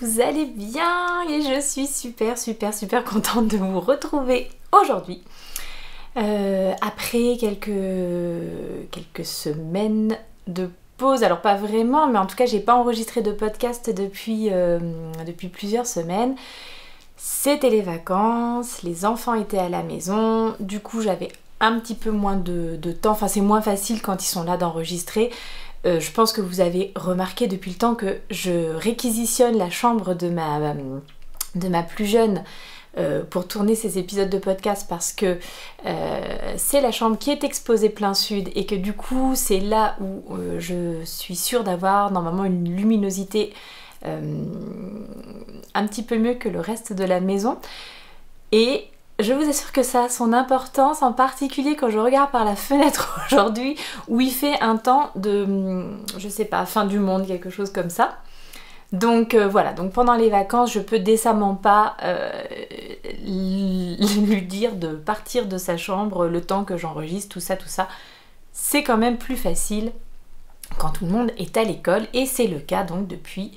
Vous allez bien et je suis super super super contente de vous retrouver aujourd'hui. Euh, après quelques, quelques semaines de pause, alors pas vraiment, mais en tout cas j'ai pas enregistré de podcast depuis, euh, depuis plusieurs semaines. C'était les vacances, les enfants étaient à la maison, du coup j'avais un petit peu moins de, de temps, enfin c'est moins facile quand ils sont là d'enregistrer. Euh, je pense que vous avez remarqué depuis le temps que je réquisitionne la chambre de ma, ma plus jeune euh, pour tourner ces épisodes de podcast parce que euh, c'est la chambre qui est exposée plein sud et que du coup c'est là où je suis sûre d'avoir normalement une luminosité un petit peu mieux que le reste de la maison. Et je vous assure que ça a son importance, en particulier quand je regarde par la fenêtre aujourd'hui où il fait un temps de, je sais pas, fin du monde, quelque chose comme ça. Donc euh, voilà, donc pendant les vacances, je peux décemment pas euh, lui dire de partir de sa chambre le temps que j'enregistre, tout ça, tout ça. C'est quand même plus facile quand tout le monde est à l'école et c'est le cas donc depuis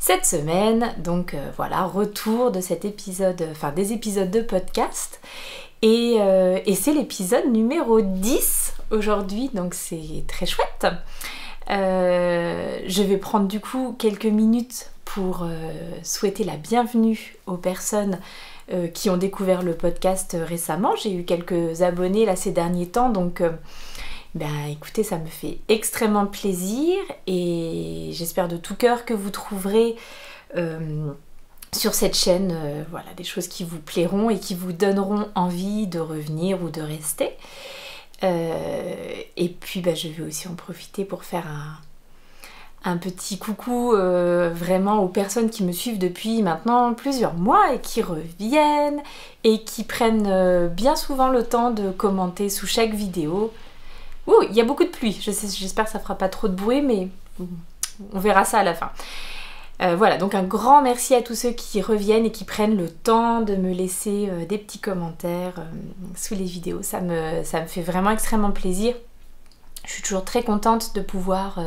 cette semaine. Donc euh, voilà, retour de cet épisode, enfin des épisodes de podcast. Et, euh, c'est l'épisode numéro 10 aujourd'hui, donc c'est très chouette. Euh, je vais prendre du coup quelques minutes pour souhaiter la bienvenue aux personnes qui ont découvert le podcast récemment. J'ai eu quelques abonnés là ces derniers temps, donc ben écoutez, ça me fait extrêmement plaisir et j'espère de tout cœur que vous trouverez euh, sur cette chaîne euh, voilà, des choses qui vous plairont et qui vous donneront envie de revenir ou de rester. Euh, et puis ben, je vais aussi en profiter pour faire un, petit coucou vraiment aux personnes qui me suivent depuis maintenant plusieurs mois et qui reviennent et qui prennent bien souvent le temps de commenter sous chaque vidéo Ouh, il y a beaucoup de pluie. J'espère que ça fera pas trop de bruit, mais on verra ça à la fin. Euh, voilà, donc un grand merci à tous ceux qui reviennent et qui prennent le temps de me laisser euh, des petits commentaires euh, sous les vidéos. Ça me, ça me fait vraiment extrêmement plaisir. Je suis toujours très contente de pouvoir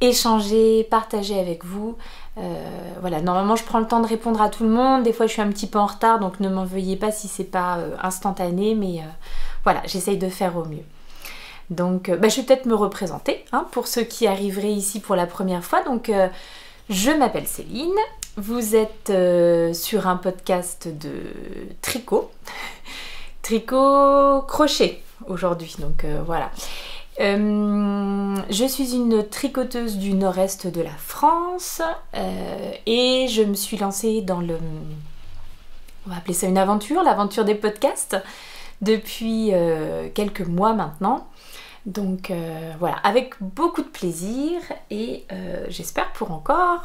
échanger, partager avec vous. voilà, normalement je prends le temps de répondre à tout le monde. Des fois je suis un petit peu en retard, donc ne m'en veuillez pas si c'est pas instantané, mais voilà, j'essaye de faire au mieux. Donc euh, bah, je vais peut-être me représenter hein, pour ceux qui arriveraient ici pour la première fois. Donc euh, je m'appelle Céline, vous êtes euh, sur un podcast de tricot, tricot crochet aujourd'hui. Donc voilà. je suis une tricoteuse du nord-est de la France et je me suis lancée dans le... On va appeler ça une aventure, l'aventure des podcasts, depuis quelques mois maintenant. Donc euh, voilà, avec beaucoup de plaisir et euh, j'espère pour encore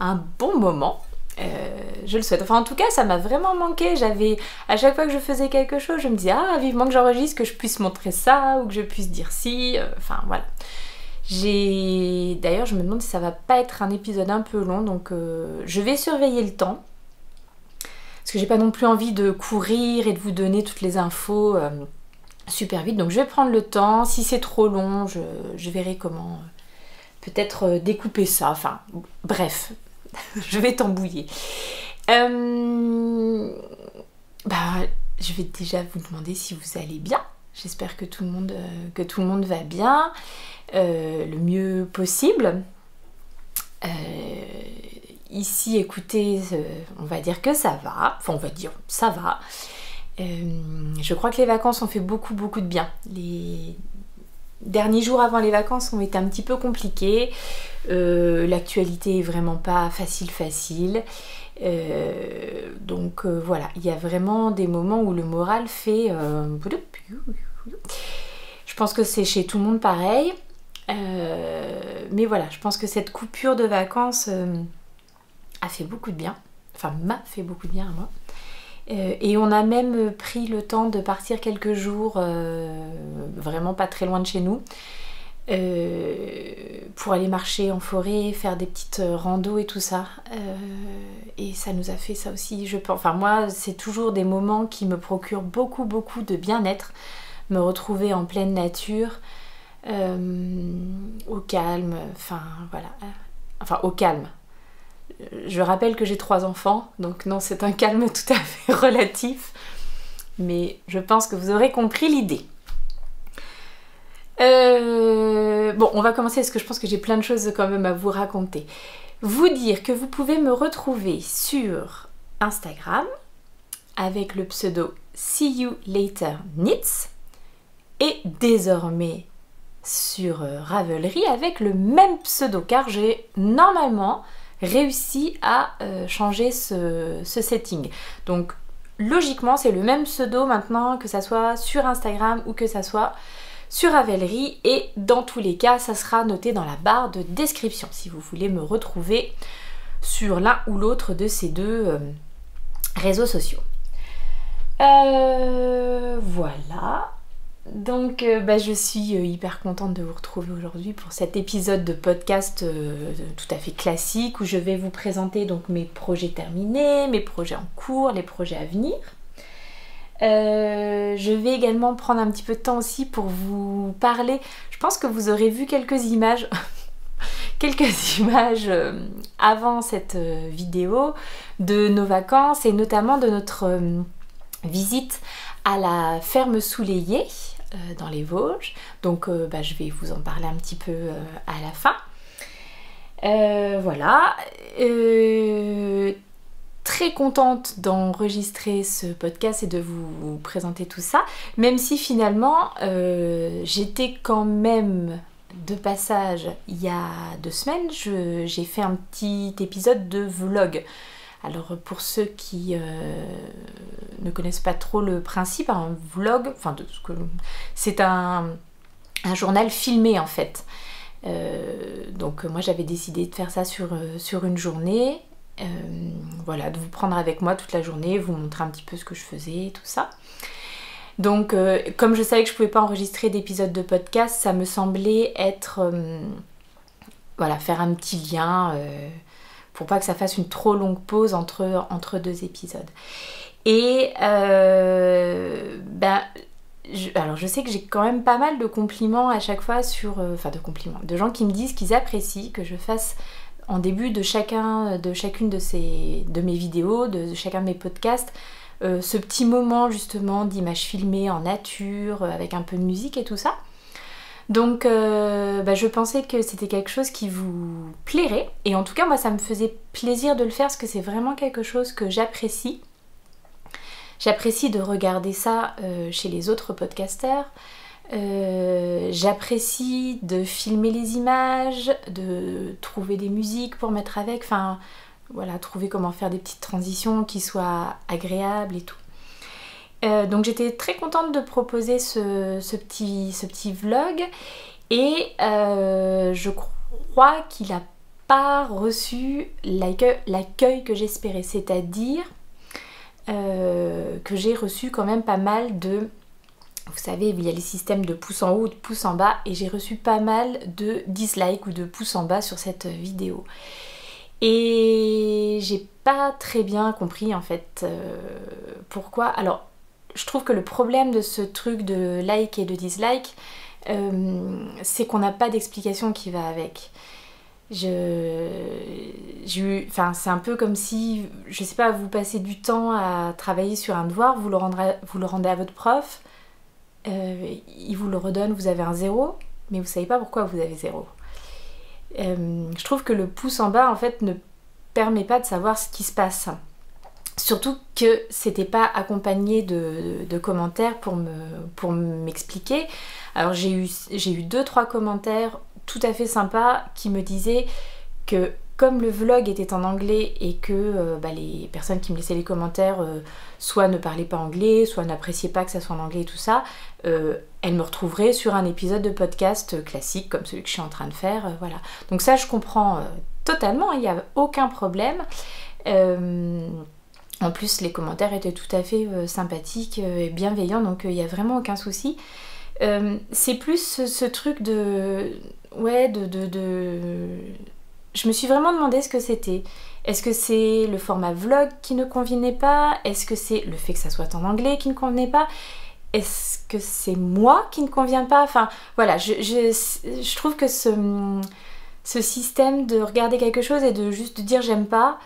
un bon moment. Euh, je le souhaite. Enfin, en tout cas, ça m'a vraiment manqué. J'avais, à chaque fois que je faisais quelque chose, je me disais, ah, vivement que j'enregistre, que je puisse montrer ça ou que je puisse dire si. Enfin, voilà. J'ai. D'ailleurs, je me demande si ça va pas être un épisode un peu long, donc je vais surveiller le temps. Parce que j'ai pas non plus envie de courir et de vous donner toutes les infos super vite. Donc je vais prendre le temps. Si c'est trop long, je, verrai comment euh, peut-être euh, découper ça. Enfin, bref, je vais t'embouiller. Euh, bah, je vais déjà vous demander si vous allez bien. J'espère que, tout le monde, que tout le monde va bien, le mieux possible. Ici, écoutez, on va dire que ça va. Enfin, on va dire ça va. Euh, je crois que les vacances ont fait beaucoup beaucoup de bien. Les derniers jours avant les vacances ont été un petit peu compliqués. Euh, l'actualité est vraiment pas facile facile. Euh, donc voilà, il y a vraiment des moments où le moral fait... je pense que c'est chez tout le monde pareil. mais voilà, je pense que cette coupure de vacances a fait beaucoup de bien. Enfin, m'a fait beaucoup de bien à moi. Euh, et on a même pris le temps de partir quelques jours, euh, vraiment pas très loin de chez nous, euh, pour aller marcher en forêt, faire des petites randos et tout ça. et ça nous a fait ça aussi, je pense. Enfin moi, c'est toujours des moments qui me procurent beaucoup, beaucoup de bien-être. Me retrouver en pleine nature, au calme, enfin voilà. Enfin au calme. Je rappelle que j'ai trois enfants, donc non, c'est un calme tout à fait relatif. Mais je pense que vous aurez compris l'idée. Euh, bon, on va commencer parce que je pense que j'ai plein de choses quand même à vous raconter. Vous dire que vous pouvez me retrouver sur Instagram avec le pseudo See You Later Knits et désormais sur euh, Ravelry avec le même pseudo car j'ai normalement réussi à euh, changer ce, setting. Donc logiquement c'est le même pseudo maintenant que ça soit sur Instagram ou que ça soit sur Ravelry et dans tous les cas ça sera noté dans la barre de description si vous voulez me retrouver sur l'un ou l'autre de ces deux euh, réseaux sociaux. Euh, voilà. Donc euh, bah, je suis hyper contente de vous retrouver aujourd'hui pour cet épisode de podcast tout à fait classique où je vais vous présenter donc mes projets terminés, mes projets en cours, les projets à venir. Euh, je vais également prendre un petit peu de temps aussi pour vous parler. Je pense que vous aurez vu quelques images, quelques images euh, avant cette euh, vidéo de nos vacances et notamment de notre visite à la ferme Souleillé dans les Vosges. Donc bah, je vais vous en parler un petit peu à la fin. voilà très contente d'enregistrer ce podcast et de vous présenter tout ça, même si finalement euh, j'étais quand même de passage il y a deux semaines, j'ai fait un petit épisode de vlog. Alors pour ceux qui euh, ne connaissent pas trop le principe, un vlog, enfin de ce que c'est un, journal filmé en fait. Euh, donc moi j'avais décidé de faire ça sur, sur une journée euh, voilà, de vous prendre avec moi toute la journée, vous montrer un petit peu ce que je faisais, tout ça. Donc, euh, comme je savais que je pouvais pas enregistrer d'épisodes de podcast, ça me semblait être. Euh, voilà, faire un petit lien pour pas que ça fasse une trop longue pause entre, deux épisodes. Et ben, alors je sais que j'ai quand même pas mal de compliments à chaque fois sur, enfin de compliments, de gens qui me disent qu'ils apprécient que je fasse en début de chacun, de chacune de, mes vidéos, de, chacun de mes podcasts, euh, ce petit moment justement d'image filmée en nature, euh, avec un peu de musique et tout ça. Donc euh, bah, je pensais que c'était quelque chose qui vous plairait. Et en tout cas, moi, ça me faisait plaisir de le faire parce que c'est vraiment quelque chose que j'apprécie. J'apprécie de regarder ça chez les autres podcasteurs. Euh, j'apprécie de filmer les images, de trouver des musiques pour mettre avec, enfin voilà, trouver comment faire des petites transitions qui soient agréables et tout. Euh, donc j'étais très contente de proposer ce, petit, ce petit, vlog et euh, je crois qu'il n'a pas reçu l'accueil que j'espérais, c'est-à-dire que j'ai reçu quand même pas mal de vous savez, il y a les systèmes de pouce en haut de pouce en bas et j'ai reçu pas mal de dislikes ou de pouces en bas sur cette vidéo. Et j'ai pas très bien compris en fait euh, pourquoi. Alors, je trouve que le problème de ce truc de like et de dislike, euh, c'est qu'on n'a pas d'explication qui va avec. Je, enfin, c'est un peu comme si, je sais pas, vous passez du temps à travailler sur un devoir, vous le, rendez à votre prof, euh, il vous le redonne, vous avez un zéro, mais vous savez pas pourquoi vous avez zéro. Euh, je trouve que le pouce en bas en fait ne permet pas de savoir ce qui se passe. Surtout que c'était pas accompagné de, commentaires pour me pour m'expliquer. Alors j'ai eu j'ai eu deux trois commentaires tout à fait sympas qui me disaient que comme le vlog était en anglais et que euh, bah, les personnes qui me laissaient les commentaires euh, soit ne parlaient pas anglais, soit n'appréciaient pas que ça soit en anglais et tout ça, euh, elles me retrouveraient sur un épisode de podcast classique comme celui que je suis en train de faire. voilà. Donc ça je comprends totalement, il n'y a aucun problème. En plus les commentaires étaient tout à fait sympathiques et bienveillants, donc il n'y a vraiment aucun souci. c'est plus ce, truc de... Ouais, de, de, je me suis vraiment demandé ce que c'était. Est-ce que c'est le format vlog qui ne convenait pas? Est-ce que c'est le fait que ça soit en anglais qui ne convenait pas? Est-ce que c'est moi qui ne convient pas? Enfin voilà, je, trouve que ce système de regarder quelque chose et de juste dire j'aime pas,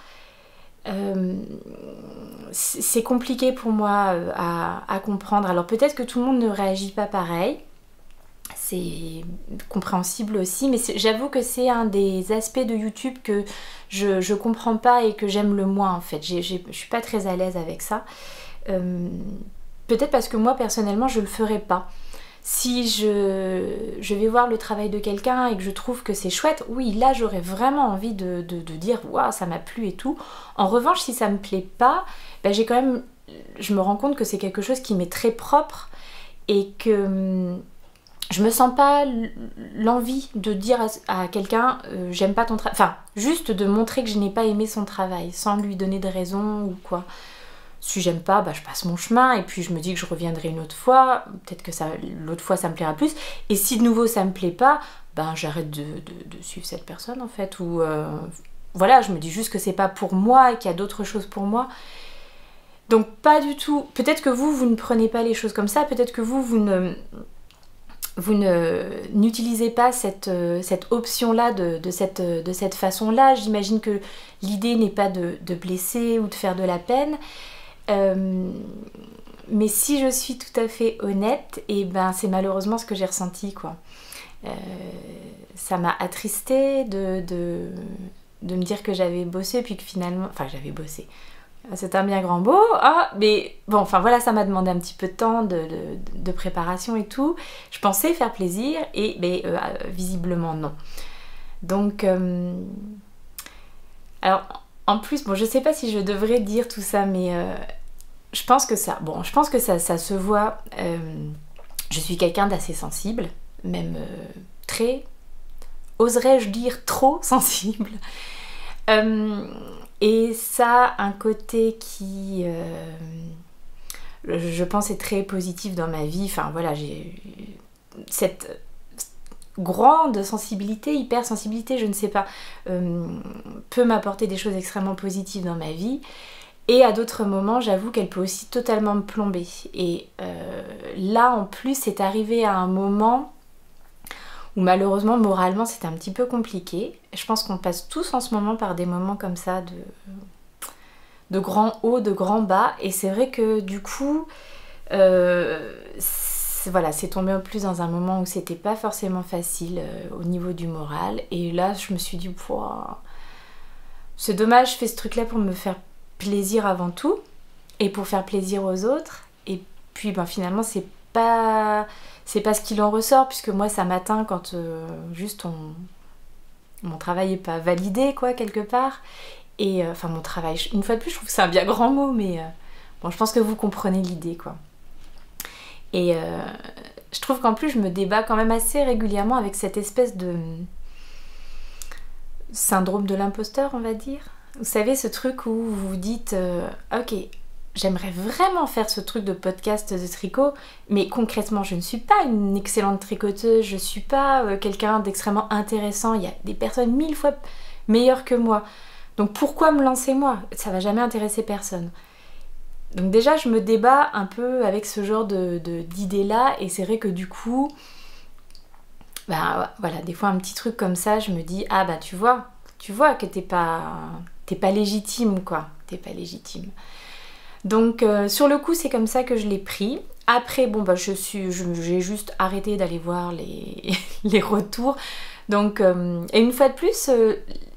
euh, c'est compliqué pour moi euh, à, comprendre. Alors peut-être que tout le monde ne réagit pas pareil. C'est compréhensible aussi, mais j'avoue que c'est un des aspects de YouTube que je, ne comprends pas et que j'aime le moins en fait. Je suis pas très à l'aise avec ça. Euh, peut-être parce que moi personnellement je le ferais pas si je, vais voir le travail de quelqu'un et que je trouve que c'est chouette, oui, là j'aurais vraiment envie de, dire waouh, ça m'a plu et tout. En revanche, si ça me plaît pas, ben, j'ai quand même. Je me rends compte que c'est quelque chose qui m'est très propre et que hum, je me sens pas l'envie de dire à, quelqu'un euh, j'aime pas ton travail. Enfin, juste de montrer que je n'ai pas aimé son travail sans lui donner de raison ou quoi. Si j'aime pas, bah, je passe mon chemin et puis je me dis que je reviendrai une autre fois. Peut-être que ça, l'autre fois ça me plaira plus. Et si de nouveau ça me plaît pas, ben j'arrête de, suivre cette personne en fait. Ou euh, voilà, je me dis juste que c'est pas pour moi et qu'il y a d'autres choses pour moi. Donc pas du tout. Peut-être que vous, vous ne prenez pas les choses comme ça. Peut-être que vous, vous ne vous n'utilisez pas cette, euh, cette option-là de, cette, de cette façon-là. J'imagine que l'idée n'est pas de, de, blesser ou de faire de la peine, euh, mais si je suis tout à fait honnête, et eh ben c'est malheureusement ce que j'ai ressenti quoi. Euh, ça m'a attristé de, de, de, me dire que j'avais bossé puis que finalement, enfin j'avais bossé. C'est un bien grand beau, ah, mais bon, enfin voilà, ça m'a demandé un petit peu de temps de, de, préparation et tout. Je pensais faire plaisir et mais, euh, visiblement non. Donc, alors en plus, bon, je sais pas si je devrais dire tout ça, mais euh, je pense que ça, bon, je pense que ça, se voit. Euh, je suis quelqu'un d'assez sensible, même euh, très, oserais-je dire trop sensible. et ça, un côté qui, je pense, est très positif dans ma vie. Enfin voilà, j'ai cette grande sensibilité, hypersensibilité, je ne sais pas, euh, peut m'apporter des choses extrêmement positives dans ma vie. Et à d'autres moments, j'avoue qu'elle peut aussi totalement me plomber. Et euh, là, en plus, c'est arrivé à un moment où malheureusement, moralement, c'était un petit peu compliqué. Je pense qu'on passe tous en ce moment par des moments comme ça de, de grand haut, de grand bas. Et c'est vrai que du coup, euh, voilà, c'est tombé en plus dans un moment où c'était pas forcément facile euh, au niveau du moral. Et là, je me suis dit, c'est dommage, je fais ce truc-là pour me faire plaisir avant tout et pour faire plaisir aux autres. Et puis, ben, finalement, c'est pas, c'est pas ce qu'il en ressort puisque moi, ça m'atteint quand euh, juste mon travail est pas validé, quoi, quelque part. Et euh, enfin, mon travail, une fois de plus, je trouve que c'est un bien grand mot, mais bon, je pense que vous comprenez l'idée, quoi. Et euh, je trouve qu'en plus, je me débat quand même assez régulièrement avec cette espèce de syndrome de l'imposteur, on va dire. Vous savez, ce truc où vous vous dites, euh, ok, j'aimerais vraiment faire ce truc de podcast de tricot, mais concrètement, je ne suis pas une excellente tricoteuse, je ne suis pas euh, quelqu'un d'extrêmement intéressant, il y a des personnes mille fois meilleures que moi. Donc pourquoi me lancer moi? Ça va jamais intéresser personne. Donc déjà, je me débat un peu avec ce genre de, d'idées-là, et c'est vrai que du coup, bah voilà, des fois un petit truc comme ça, je me dis, ah bah tu vois, tu vois que t'es pas, t'es pas légitime, quoi, t'es pas légitime. Donc euh, sur le coup, c'est comme ça que je l'ai pris. Après, bon bah je suis, j'ai juste arrêté d'aller voir les, retours. Donc, euh, et une fois de plus, euh,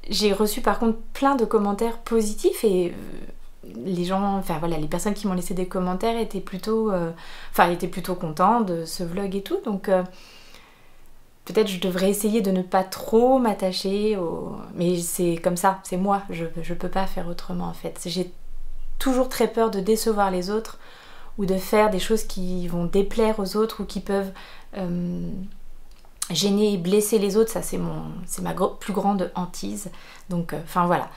j'ai reçu par contre plein de commentaires positifs et les gens, enfin voilà, les personnes qui m'ont laissé des commentaires étaient plutôt, euh, étaient plutôt contents de ce vlog et tout, donc euh, peut-être je devrais essayer de ne pas trop m'attacher au, mais c'est comme ça, c'est moi, je je peux pas faire autrement en fait. J'ai toujours très peur de décevoir les autres ou de faire des choses qui vont déplaire aux autres ou qui peuvent euh, gêner et blesser les autres. Ça c'est mon, c'est ma plus grande hantise. Donc, enfin voilà.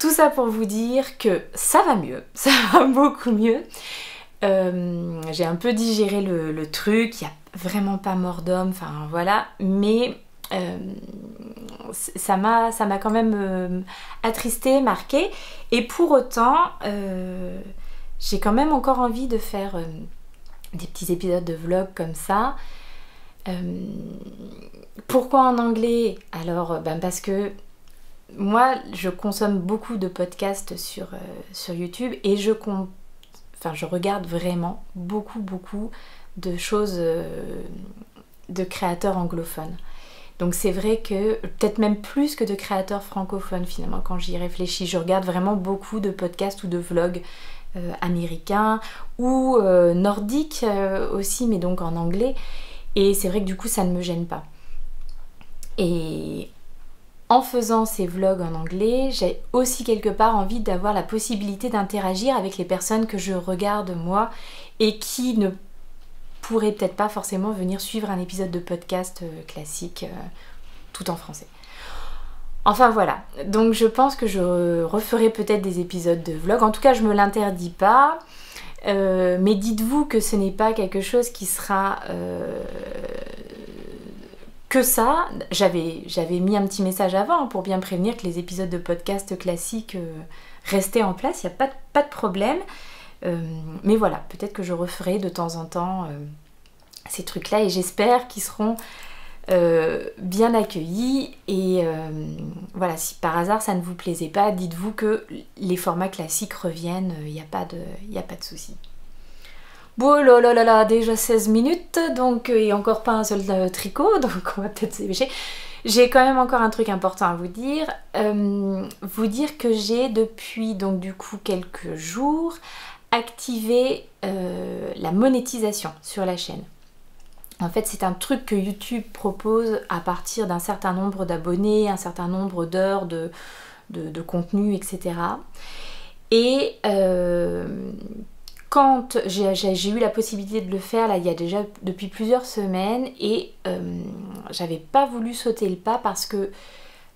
Tout ça pour vous dire que ça va mieux, ça va beaucoup mieux. Euh, j'ai un peu digéré le, truc, il n'y a vraiment pas mort d'homme, enfin voilà, mais euh, ça m'a quand même euh, attristé, marqué, et pour autant, j'ai quand même encore envie de faire des petits épisodes de vlog comme ça. pourquoi en anglais? Alors, ben parce que moi, je consomme beaucoup de podcasts sur, sur YouTube et je, enfin, je regarde vraiment beaucoup, beaucoup de choses de créateurs anglophones. Donc c'est vrai que peut-être même plus que de créateurs francophones finalement quand j'y réfléchis. Je regarde vraiment beaucoup de podcasts ou de vlogs euh, américains ou euh, nordiques euh, aussi, mais donc en anglais. Et c'est vrai que du coup ça ne me gêne pas. Et en faisant ces vlogs en anglais, j'ai aussi quelque part envie d'avoir la possibilité d'interagir avec les personnes que je regarde moi et qui ne pourrait peut-être pas forcément venir suivre un épisode de podcast euh, classique euh, tout en français. Enfin voilà, donc je pense que je referai peut-être des épisodes de vlog. En tout cas, je me l'interdis pas. Euh, mais dites-vous que ce n'est pas quelque chose qui sera que ça. J'avais, mis un petit message avant pour bien prévenir que les épisodes de podcast classiques restaient en place. Il n'y a pas de problème. mais voilà, peut-être que je referai de temps en temps ces trucs-là et j'espère qu'ils seront euh, bien accueillis. Et euh, voilà, si par hasard ça ne vous plaisait pas, dites-vous que les formats classiques reviennent, il n'y a pas de, a pas de souci. Bon, là là là déjà 16 minutes, donc, et encore pas un seul euh, tricot, donc on va peut-être s'épêcher. J'ai quand même encore un truc important à vous dire. vous dire que j'ai depuis donc du coup quelques jours activé la monétisation sur la chaîne. En fait, c'est un truc que YouTube propose à partir d'un certain nombre d'abonnés, un certain nombre d'heures de, contenu, etc. Et euh, quand j'ai eu la possibilité de le faire, là, il y a déjà depuis plusieurs semaines, et euh, j'avais pas voulu sauter le pas parce que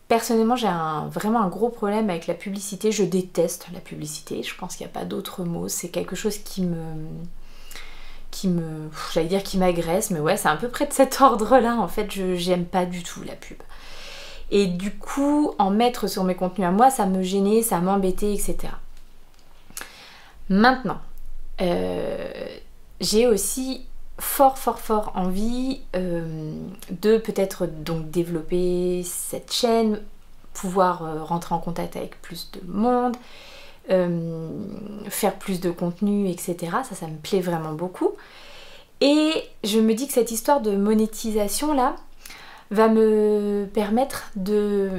personnellement, j'ai vraiment un gros problème avec la publicité. Je déteste la publicité, je pense qu'il n'y a pas d'autre mot. C'est quelque chose qui me qui me. J'allais dire qui m'agresse, mais ouais, c'est un peu près de cet ordre-là. En fait, je j'aime pas du tout la pub. Et du coup, en mettre sur mes contenus à moi, ça me gênait, ça m'embêtait, etc. Maintenant, j'ai aussi fort, fort, fort envie euh, de peut-être donc développer cette chaîne, pouvoir euh, rentrer en contact avec plus de monde, euh, faire plus de contenu, etc. Ça, ça me plaît vraiment beaucoup. Et je me dis que cette histoire de monétisation là va me permettre de...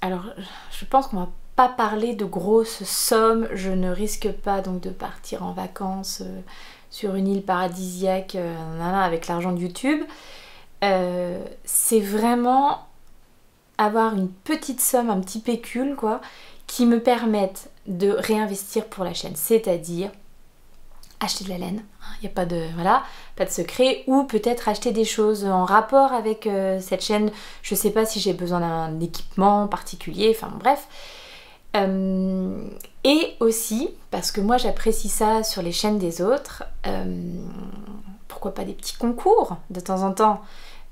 Alors, je pense qu'on va pas parler de grosses sommes. Je ne risque pas donc de partir en vacances euh, sur une île paradisiaque euh, avec l'argent de YouTube. c'est vraiment avoir une petite somme, un petit pécule quoi, qui me permettent de réinvestir pour la chaîne, c'est-à-dire acheter de la laine, il n'y a pas de voilà, pas de secret, ou peut-être acheter des choses en rapport avec euh, cette chaîne. Je sais pas si j'ai besoin d'un équipement particulier, enfin bref. Euh, et aussi, parce que moi j'apprécie ça sur les chaînes des autres, euh, pourquoi pas des petits concours de temps en temps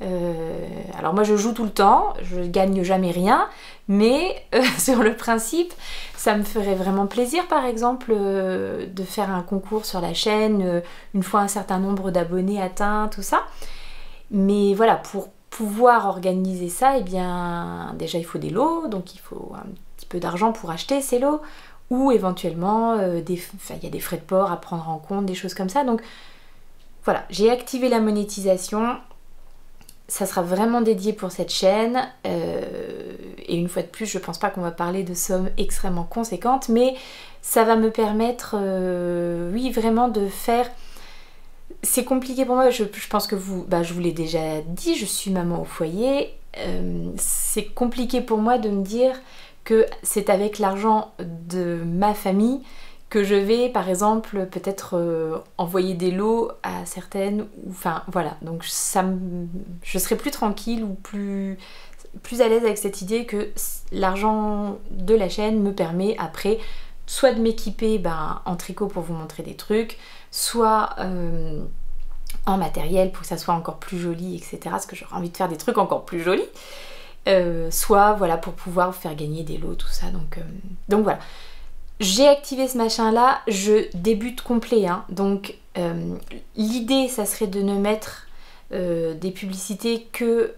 euh, alors moi je joue tout le temps, je gagne jamais rien, mais sur le principe, ça me ferait vraiment plaisir par exemple de faire un concours sur la chaîne une fois un certain nombre d'abonnés atteints, tout ça. Mais voilà, pour pouvoir organiser ça, eh bien déjà il faut des lots, donc il faut un peu d'argent pour acheter ces lots, ou éventuellement il y a des frais de port à prendre en compte, des choses comme ça. Donc voilà, j'ai activé la monétisation ça sera vraiment dédié pour cette chaîne. Euh, et une fois de plus, je pense pas qu'on va parler de sommes extrêmement conséquentes, mais ça va me permettre, euh, oui, vraiment de faire. C'est compliqué pour moi, je, pense que vous, bah, je vous l'ai déjà dit, je suis maman au foyer. Euh, c'est compliqué pour moi de me dire que c'est avec l'argent de ma famille que je vais par exemple peut-être euh, envoyer des lots à certaines enfin voilà. Donc ça je serai plus tranquille ou plus plus à l'aise avec cette idée que l'argent de la chaîne me permet après soit de m'équiper ben, en tricot pour vous montrer des trucs soit euh, en matériel pour que ça soit encore plus joli etc parce que j'aurais envie de faire des trucs encore plus jolis euh, soit voilà pour pouvoir faire gagner des lots tout ça donc, donc voilà j'ai activé ce machin là, je débute complet. Hein. Donc euh, l'idée, ça serait de ne mettre des publicités que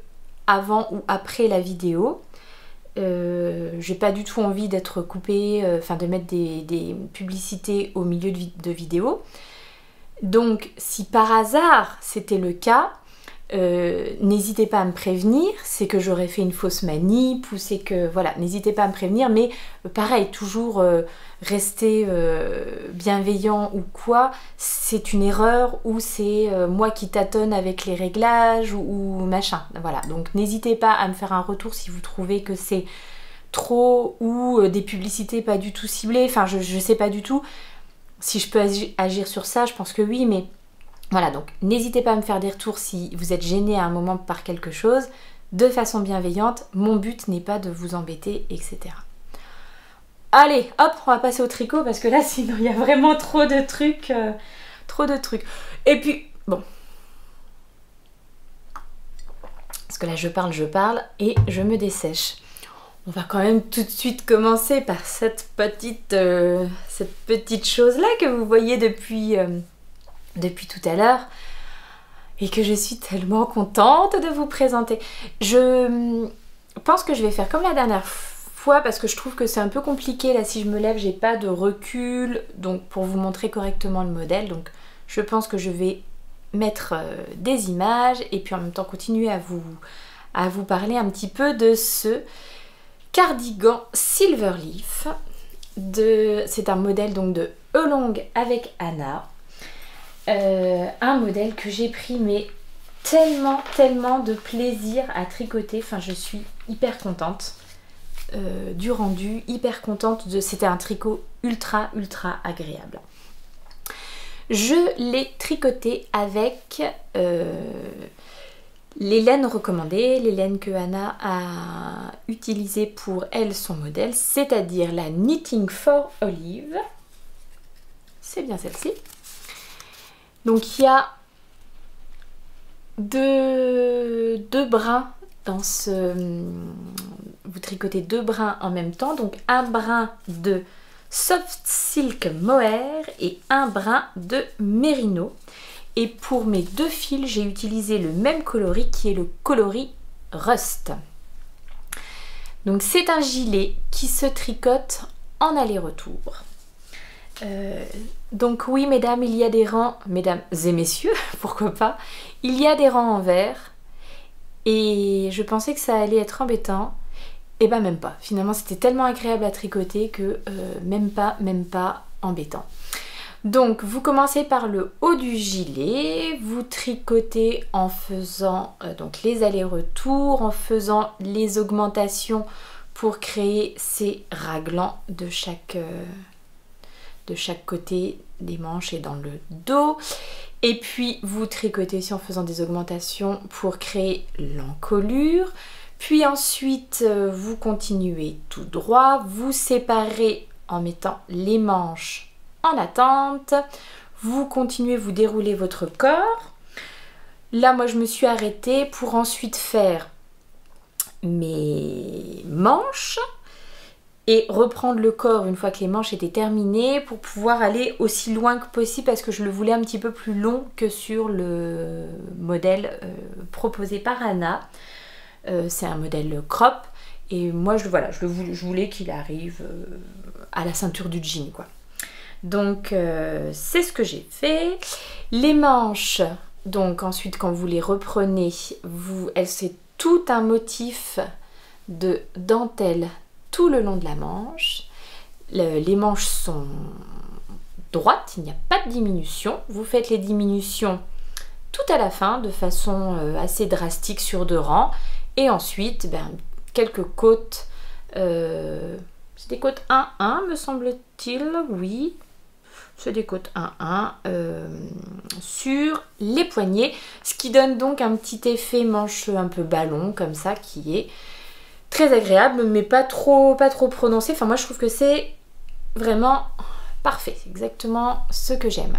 avant ou après la vidéo. Euh, j'ai pas du tout envie d'être coupée, euh, enfin de mettre des, publicités au milieu de, de vidéos. Donc si par hasard c'était le cas, euh, n'hésitez pas à me prévenir, c'est que j'aurais fait une fausse manip ou c'est que voilà, n'hésitez pas à me prévenir, mais euh, pareil, toujours euh, rester bienveillant ou quoi, c'est une erreur ou c'est moi qui tâtonne avec les réglages ou, machin. Voilà, donc n'hésitez pas à me faire un retour si vous trouvez que c'est trop ou des publicités pas du tout ciblées, enfin je, je sais pas du tout. Si je peux agir sur ça, je pense que oui, mais voilà, donc n'hésitez pas à me faire des retours si vous êtes gêné à un moment par quelque chose, de façon bienveillante. Mon but n'est pas de vous embêter, etc. Allez, hop, on va passer au tricot parce que là, sinon, il y a vraiment trop de trucs. Euh, trop de trucs. Et puis, bon. Parce que là, je parle, je parle et je me dessèche. On va quand même tout de suite commencer par cette petite, euh, cette petite chose-là que vous voyez depuis... Euh, depuis tout à l'heure et que je suis tellement contente de vous présenter. Je pense que je vais faire comme la dernière fois parce que je trouve que c'est un peu compliqué. Là si je me lève j'ai pas de recul. Donc pour vous montrer correctement le modèle donc je pense que je vais mettre euh, des images et puis en même temps continuer à vous, à vous parler un petit peu de ce cardigan Silverleaf c'est un modèle donc de Elong avec Anna euh, un modèle que j'ai pris mais tellement tellement de plaisir à tricoter. Enfin je suis hyper contente euh, du rendu, hyper contente de... C'était un tricot ultra ultra agréable. Je l'ai tricoté avec euh, les laines recommandées, les laines que Anna a utilisées pour elle son modèle, c'est-à-dire la Knitting for Olive. C'est bien celle-ci. Donc il y a deux, brins dans ce... Vous tricotez deux brins en même temps. Donc un brin de Soft Silk Mohair et un brin de Merino. Et pour mes deux fils, j'ai utilisé le même coloris qui est le coloris Rust. Donc c'est un gilet qui se tricote en aller-retour. Euh, donc oui, mesdames, il y a des rangs, mesdames et messieurs, pourquoi pas, il y a des rangs en vert. Et je pensais que ça allait être embêtant. Et bah même pas. Finalement, c'était tellement agréable à tricoter que euh, même pas, même pas embêtant. Donc vous commencez par le haut du gilet, vous tricotez en faisant euh, donc les allers-retours, en faisant les augmentations pour créer ces raglans de chaque, de chaque côté des manches et dans le dos. Et puis vous tricotez ici en faisant des augmentations pour créer l'encolure. Puis ensuite, euh, vous continuez tout droit, vous séparez en mettant les manches en attente. Vous continuez, vous déroulez votre corps. Là, moi, je me suis arrêtée pour ensuite faire mes manches et reprendre le corps une fois que les manches étaient terminées pour pouvoir aller aussi loin que possible parce que je le voulais un petit peu plus long que sur le modèle euh, proposé par Anna. Euh, c'est un modèle crop et moi je, voilà, je, voulais, je voulais qu'il arrive euh, à la ceinture du jean quoi. Donc c'est ce que j'ai fait. Les manches, donc ensuite quand vous les reprenez, vous, c'est tout un motif de dentelle tout le long de la manche. les manches sont droites, il n'y a pas de diminution. Vous faites les diminutions tout à la fin de façon euh, assez drastique sur deux rangs. Et ensuite, ben, quelques côtes. Euh, c'est des côtes 1-1 me semble-t-il, oui. C'est des côtes 1-1 euh, sur les poignets. Ce qui donne donc un petit effet manche un peu ballon comme ça qui est très agréable, mais pas trop, pas trop prononcé. Enfin, moi, je trouve que c'est vraiment parfait. C'est exactement ce que j'aime.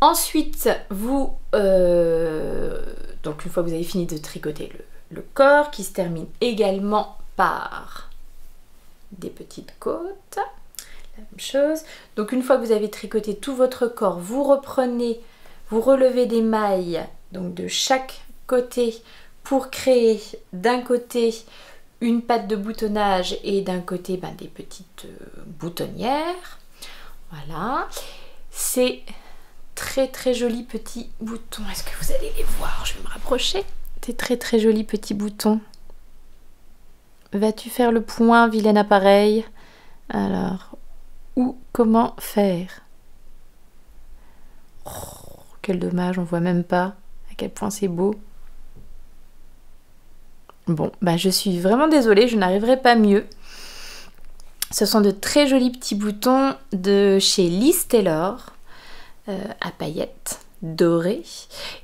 Ensuite, vous... Euh, donc, une fois que vous avez fini de tricoter le, corps, qui se termine également par des petites côtes. La même chose. Donc, une fois que vous avez tricoté tout votre corps, vous reprenez, vous relevez des mailles donc de chaque côté pour créer d'un côté une patte de boutonnage et d'un côté ben, des petites euh, boutonnières. Voilà. C'est très très jolis petits boutons. Est-ce que vous allez les voir? Je vais me rapprocher. C'est très très jolis petits boutons. Vas-tu faire le point, vilain appareil? Alors, où, comment faire? Oh, Quel dommage, on voit même pas à quel point c'est beau. Bon, bah je suis vraiment désolée, je n'arriverai pas mieux. Ce sont de très jolis petits boutons de chez Liz Taylor euh, à paillettes dorées.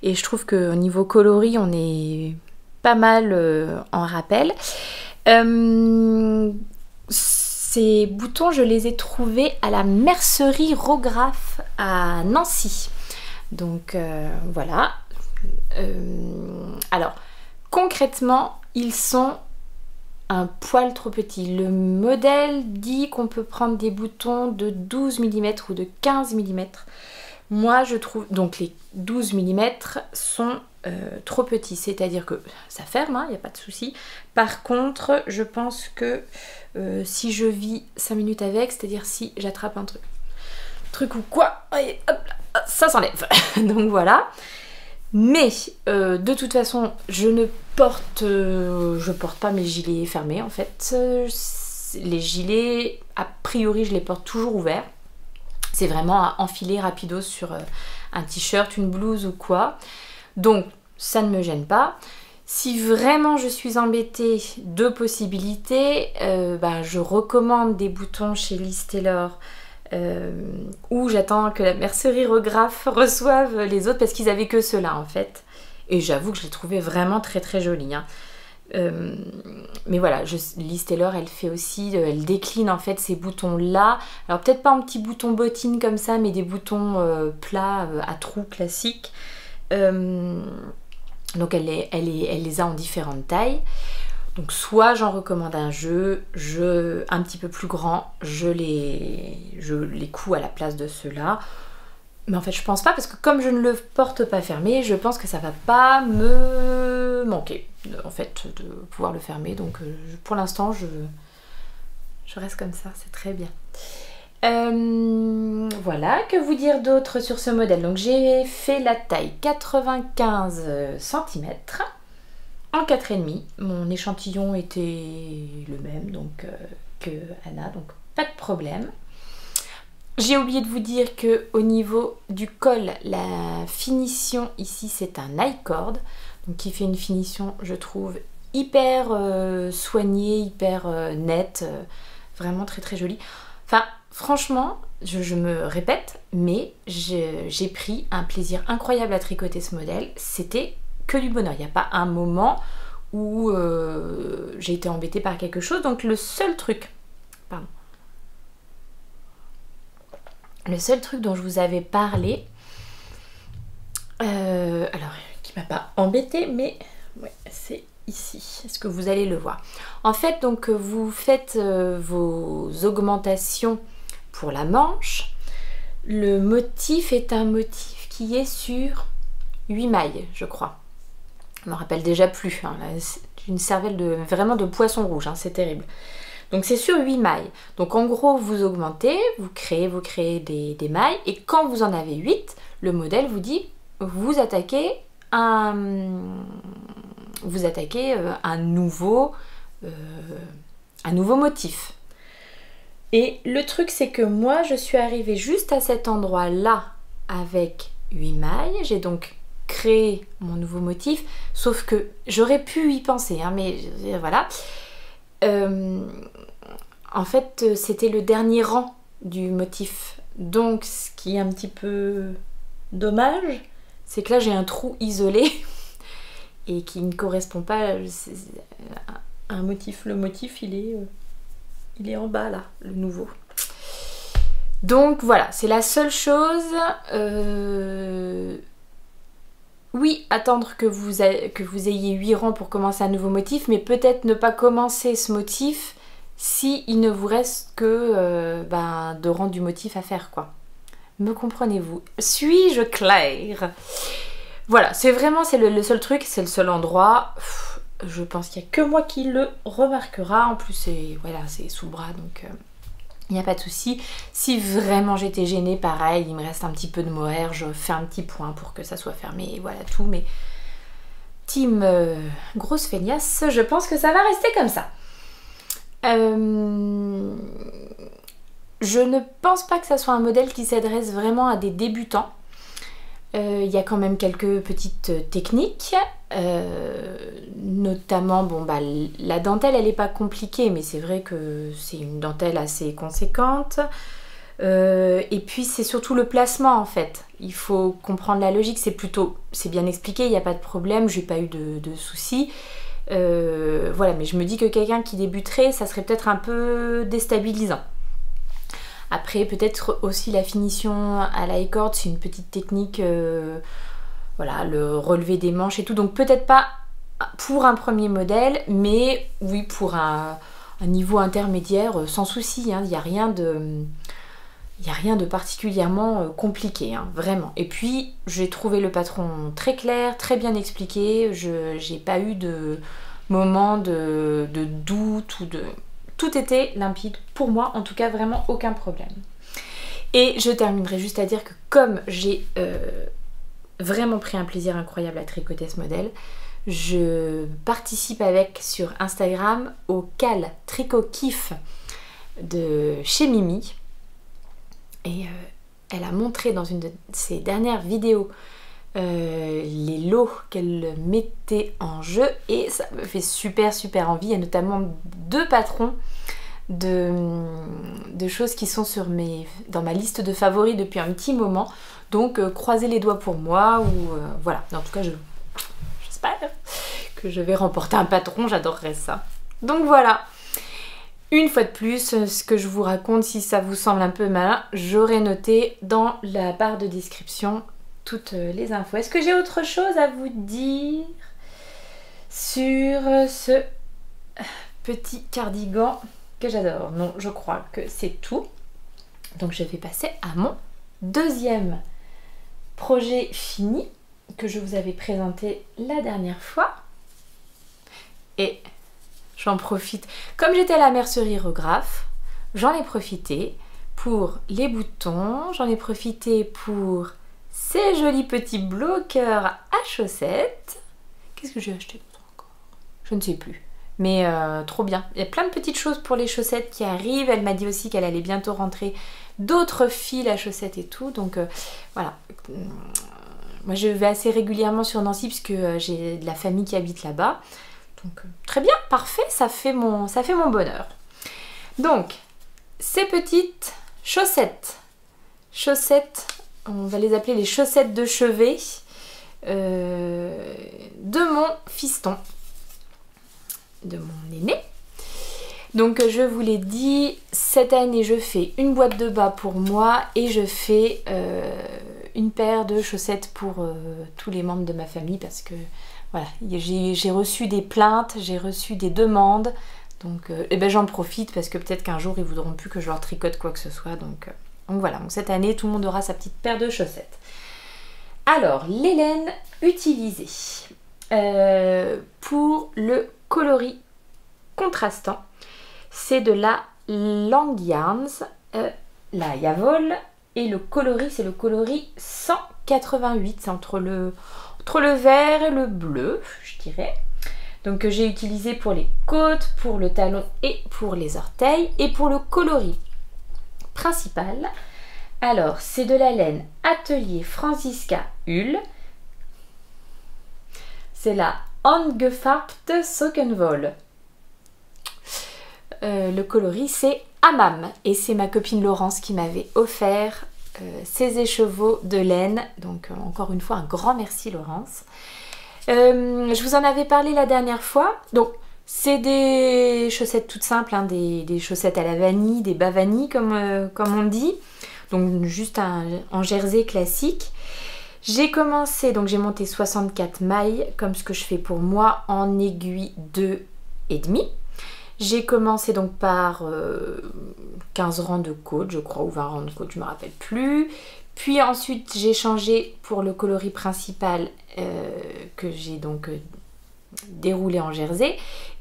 Et je trouve qu'au niveau coloris, on est pas mal euh, en rappel. Euh, ces boutons, je les ai trouvés à la mercerie Rograph à Nancy. Donc voilà. alors, concrètement, ils sont un poil trop petits. Le modèle dit qu'on peut prendre des boutons de 12 mm ou de 15 mm. Moi, je trouve... Donc les 12 mm sont euh, trop petits, c'est-à-dire que ça ferme, il hein, n'y a pas de souci. Par contre, je pense que euh, si je vis 5 minutes avec, c'est-à-dire si j'attrape un truc, truc ou quoi, ça s'enlève. Donc voilà. Mais euh, de toute façon, je ne porte, je porte pas mes gilets fermés en fait. les gilets, a priori, je les porte toujours ouverts. C'est vraiment à enfiler rapido sur euh, un t-shirt, une blouse ou quoi. Donc ça ne me gêne pas. Si vraiment je suis embêtée, deux possibilités. Euh, bah, je recommande des boutons chez Liz Taylor euh, ou j'attends que la mercerie Regraphe reçoive les autres parce qu'ils avaient que ceux-là en fait. Et j'avoue que je les trouvais vraiment très très jolis. Hein. Euh, mais voilà, je, Taylor, elle fait aussi, euh, elle décline en fait ces boutons là. Alors peut-être pas en petits boutons bottines comme ça, mais des boutons euh, plats à trous classiques. donc elle, les a en différentes tailles. Donc soit j'en recommande un jeu, je, un petit peu plus grand, je les, je les couds à la place de ceux-là. Mais en fait, je pense pas parce que comme je ne le porte pas fermé, je pense que ça va pas me manquer en fait de pouvoir le fermer. Donc euh, pour l'instant, je, je reste comme ça, c'est très bien. Euh, voilà, que vous dire d'autre sur ce modèle? Donc j'ai fait la taille 95 cm en 4,5. Mon échantillon était le même donc, euh, que Anna, donc pas de problème. J'ai oublié de vous dire que au niveau du col, la finition ici c'est un i-cord, donc qui fait une finition je trouve hyper euh, soignée, hyper euh, nette, vraiment très très jolie. Enfin franchement, je, me répète, mais j'ai pris un plaisir incroyable à tricoter ce modèle. C'était que du bonheur. Il n'y a pas un moment où j'ai été embêtée par quelque chose. Donc le seul truc, pardon, le seul truc dont je vous avais parlé, euh, alors qui m'a pas embêté, mais c'est ici. Est-ce que vous allez le voir? En fait, donc vous faites euh, vos augmentations pour la manche. Le motif est un motif qui est sur 8 mailles, je crois. Je me rappelle déjà plus. Hein. Une cervelle de vraiment de poisson rouge, hein. c'est terrible. Donc c'est sur 8 mailles. Donc en gros, vous augmentez, vous créez, vous créez des, mailles, et quand vous en avez 8, le modèle vous dit, vous attaquez un, vous attaquez euh, un, nouveau, euh, un nouveau motif. Et le truc, c'est que moi, je suis arrivée juste à cet endroit-là avec 8 mailles. J'ai donc créé mon nouveau motif, sauf que j'aurais pu y penser, hein, mais voilà. Euh, en fait, euh, c'était le dernier rang du motif. Donc, ce qui est un petit peu dommage, c'est que là, j'ai un trou isolé et qui ne correspond pas à un motif. Le motif, il est, euh, il est en bas, là, le nouveau. Donc voilà, c'est la seule chose. Oui, attendre que vous, ayez 8 rangs pour commencer un nouveau motif, mais peut-être ne pas commencer ce motif si il ne vous reste que euh, ben, rangs du motif à faire, quoi. Me comprenez-vous? Suis-je claire? Voilà, c'est vraiment c'est le, seul truc, c'est le seul endroit. je pense qu'il n'y a que moi qui le remarquera. En plus, c'est voilà, sous bras, donc euh, il n'y a pas de souci. Si vraiment j'étais gênée, pareil, il me reste un petit peu de mohair, je fais un petit point pour que ça soit fermé, voilà tout. Mais team euh, grosse feignasse, je pense que ça va rester comme ça. Euh, je ne pense pas que ça soit un modèle qui s'adresse vraiment à des débutants. Euh, il y a quand même quelques petites techniques, notamment, bon bah la dentelle elle n'est pas compliquée, mais c'est vrai que c'est une dentelle assez conséquente. et puis c'est surtout le placement en fait. Il faut comprendre la logique, c'est plutôt, c'est bien expliqué, il n'y a pas de problème, j'ai pas eu de, soucis. Euh, voilà, mais je me dis que quelqu'un qui débuterait, ça serait peut-être un peu déstabilisant. Après, peut-être aussi la finition à la corde, c'est une petite technique, euh, voilà, le relevé des manches et tout. Donc peut-être pas pour un premier modèle, mais oui, pour un, niveau intermédiaire, euh, sans souci. Hein. Il n'y a rien de... Particulièrement compliqué, hein, vraiment. Et puis, j'ai trouvé le patron très clair, très bien expliqué. Je n'ai pas eu de, moment de, doute ou de... Tout était limpide pour moi, en tout cas vraiment aucun problème. Et je terminerai juste à dire que comme j'ai euh, vraiment pris un plaisir incroyable à tricoter ce modèle, je participe avec sur Instagram au Cal Tricot Kiff de chez Mimi. Et euh, elle a montré dans une de ses dernières vidéos euh, les lots qu'elle mettait en jeu et ça me fait super super envie. Il y a notamment deux patrons de, choses qui sont sur mes, dans ma liste de favoris depuis un petit moment. Donc euh, croisez les doigts pour moi ou euh, voilà. En tout cas, j'espère que je vais remporter un patron. J'adorerais ça. Donc voilà. Une fois de plus, ce que je vous raconte, si ça vous semble un peu malin, j'aurais noté dans la barre de description toutes euh, les infos. Est-ce que j'ai autre chose à vous dire sur ce petit cardigan? J'adore Non, je crois que c'est tout. Donc je vais passer à mon deuxième projet fini que je vous avais présenté la dernière fois. Et j'en profite. Comme j'étais à la mercerie Regraphe, j'en ai profité pour les boutons, j'en ai profité pour ces jolis petits bloqueurs à chaussettes. Qu'est-ce que j'ai acheté encore? Je ne sais plus. Mais euh, trop bien. Il y a plein de petites choses pour les chaussettes qui arrivent. Elle m'a dit aussi qu'elle allait bientôt rentrer d'autres fils à chaussettes et tout. Donc euh, voilà. Euh, moi je vais assez régulièrement sur Nancy puisque j'ai de la famille qui habite là-bas. Donc très bien, parfait, ça fait mon, ça fait mon bonheur. Donc, ces petites chaussettes. Chaussettes on va les appeler les chaussettes de chevet de mon fiston, de mon aîné. Donc je vous l'ai dit, cette année je fais une boîte de bas pour moi et je fais euh, une paire de chaussettes pour euh, tous les membres de ma famille parce que voilà, j'ai reçu des plaintes, j'ai reçu des demandes. Donc eh ben, j'en profite parce que peut-être qu'un jour ils voudront plus que je leur tricote quoi que ce soit. Donc voilà, cette année, tout le monde aura sa petite paire de chaussettes. Alors, l'Hélène utilisée euh, pour le coloris contrastant, c'est de la Long Yarns, euh, la Yavol, et le coloris, c'est le coloris 188, c'est entre le, entre le vert et le bleu, je dirais. Donc que j'ai utilisé pour les côtes, pour le talon et pour les orteils. Et pour le coloris principale. Alors, c'est de la laine Atelier Franziska Hull. C'est la Sockenwolle. Euh, le coloris, c'est Amam. Et c'est ma copine Laurence qui m'avait offert euh, ces écheveaux de laine. Donc, euh, encore une fois, un grand merci Laurence. je vous en avais parlé la dernière fois. Donc, c'est des chaussettes toutes simples, hein, des, chaussettes à la vanille, des bas comme, euh, on dit. Donc juste en jersey classique. J'ai commencé, donc j'ai monté 64 mailles, comme ce que je fais pour moi, en aiguille 2 et demi. J'ai commencé donc par 15 rangs de côte, je crois, ou 20 rangs de côte, je me rappelle plus. Puis ensuite, j'ai changé pour le coloris principal que j'ai donc déroulé en jersey.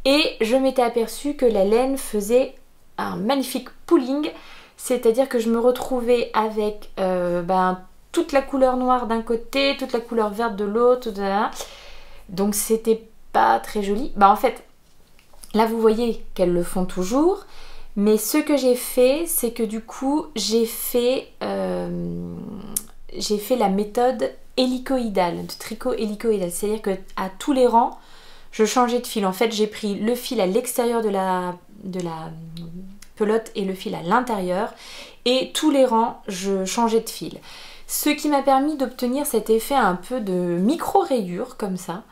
Et je m'étais aperçue que la laine faisait un magnifique pooling, c'est-à-dire que je me retrouvais avec ben, toute la couleur noire d'un côté, toute la couleur verte de l'autre, donc c'était pas très joli. Bah en fait, là vous voyez qu'elles le font toujours, mais ce que j'ai fait, c'est que du coup j'ai fait, euh, fait la méthode hélicoïdale, de tricot hélicoïdal, c'est-à-dire que à tous les rangs, je changeais de fil. En fait, j'ai pris le fil à l'extérieur de la, de la pelote et le fil à l'intérieur, et tous les rangs, je changeais de fil. Ce qui m'a permis d'obtenir cet effet un peu de micro-rayure comme ça.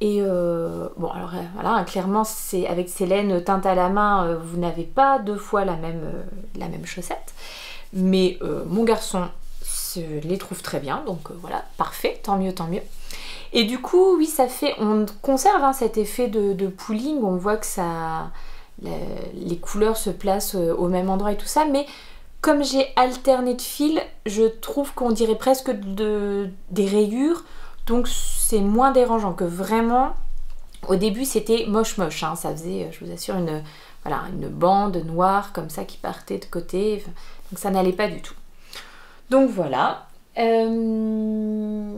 Et euh, bon, alors euh, voilà, clairement, c'est avec ces laines teintes à la main, euh, vous n'avez pas deux fois la même, la même chaussette. Mais mon garçon les trouve très bien, donc voilà, parfait, tant mieux, tant mieux. Et du coup, oui, ça fait, on conserve hein, cet effet de, de, pooling, on voit que ça, les couleurs se placent au même endroit et tout ça, mais comme j'ai alterné de fil, je trouve qu'on dirait presque de, des rayures. Donc c'est moins dérangeant que vraiment. Au début c'était moche moche. Hein. ça faisait, je vous assure, une bande noire comme ça qui partait de côté. Donc ça n'allait pas du tout. Donc voilà. Euh,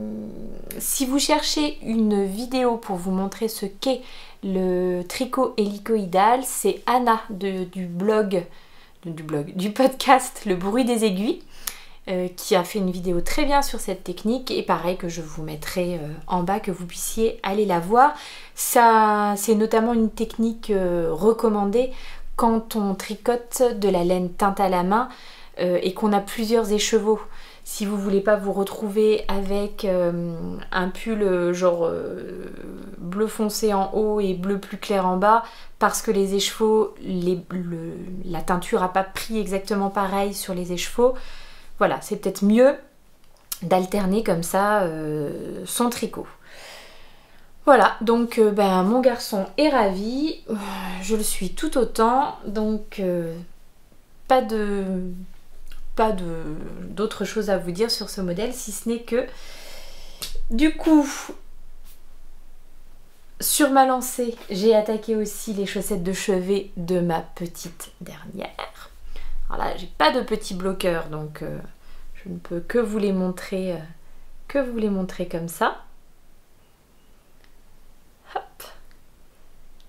si vous cherchez une vidéo pour vous montrer ce qu'est le tricot hélicoïdal, c'est Anna du blog du blog, du podcast Le bruit des aiguilles, euh, qui a fait une vidéo très bien sur cette technique et pareil que je vous mettrai euh, en bas que vous puissiez aller la voir. Ça, c'est notamment une technique euh, recommandée quand on tricote de la laine teinte à la main et qu'on a plusieurs écheveaux. Si vous voulez pas vous retrouver avec un pull genre bleu foncé en haut et bleu plus clair en bas, parce que les écheveaux, la teinture n'a pas pris exactement pareil sur les écheveaux. Voilà, c'est peut-être mieux d'alterner comme ça euh, son tricot. Voilà, donc euh, ben, mon garçon est ravi, je le suis tout autant, donc euh, pas de pas d'autre chose à vous dire sur ce modèle, si ce n'est que du coup, sur ma lancée, j'ai attaqué aussi les chaussettes de chevet de ma petite dernière. Alors là, j'ai pas de petits bloqueurs, donc euh, je ne peux que vous les montrer, euh, que vous les montrer comme ça. Hop.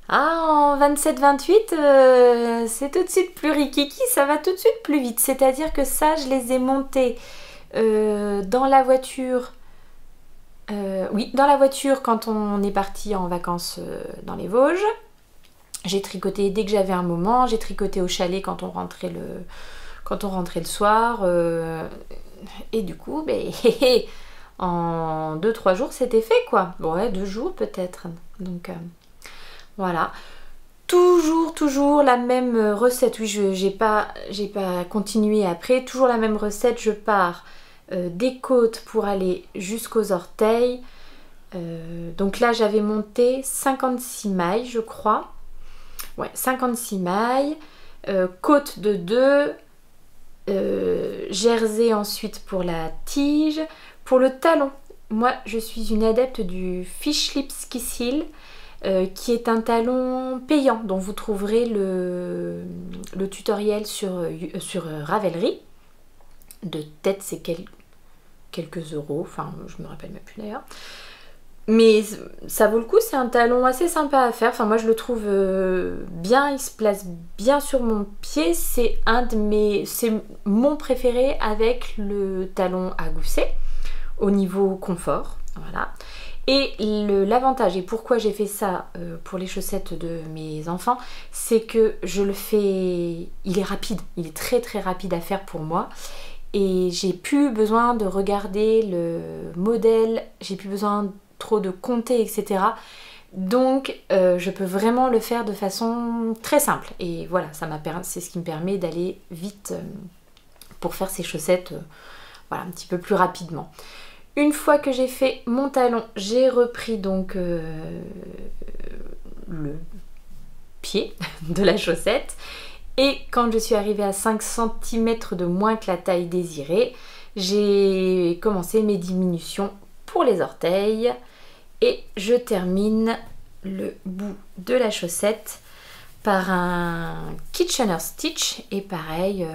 Ah, en 27-28, euh, c'est tout de suite plus rikiki, ça va tout de suite plus vite. C'est-à-dire que ça, je les ai montés dans la voiture euh, oui, dans la voiture, quand on est parti en vacances euh, dans les Vosges, j'ai tricoté dès que j'avais un moment, j'ai tricoté au chalet quand on rentrait le, quand on rentrait le soir. Euh, et du coup, ben, en 2-3 jours, c'était fait quoi. Bon, ouais, 2 jours peut-être. Donc voilà. Toujours, toujours la même recette. Oui, je j'ai pas, pas continué après. Toujours la même recette. Je pars euh, des côtes pour aller jusqu'aux orteils. Euh, donc là j'avais monté 56 mailles je crois. Ouais, 56 mailles. Euh, côte de 2. jersey ensuite pour la tige. Pour le talon, moi je suis une adepte du Fish Heel. qui est un talon payant dont vous trouverez le, tutoriel sur, sur Ravelry. De tête, c'est quel, quelques euros, enfin je me rappelle même plus d'ailleurs. Mais ça vaut le coup, c'est un talon assez sympa à faire. Enfin, moi je le trouve euh, bien, il se place bien sur mon pied. C'est un de mes. C'est mon préféré avec le talon à gousset au niveau confort. Voilà. Et l'avantage, et pourquoi j'ai fait ça euh, pour les chaussettes de mes enfants, c'est que je le fais. Il est rapide, il est très très rapide à faire pour moi et j'ai plus besoin de regarder le modèle, j'ai plus besoin trop de compter, etc. Donc euh, je peux vraiment le faire de façon très simple. Et voilà, c'est ce qui me permet d'aller vite euh, pour faire ces chaussettes voilà, un petit peu plus rapidement. Une fois que j'ai fait mon talon, j'ai repris donc le pied de la chaussette. Et quand je suis arrivée à 5 cm de moins que la taille désirée, j'ai commencé mes diminutions pour les orteils. Et je termine le bout de la chaussette par un Kitchener Stitch. Et pareil, euh,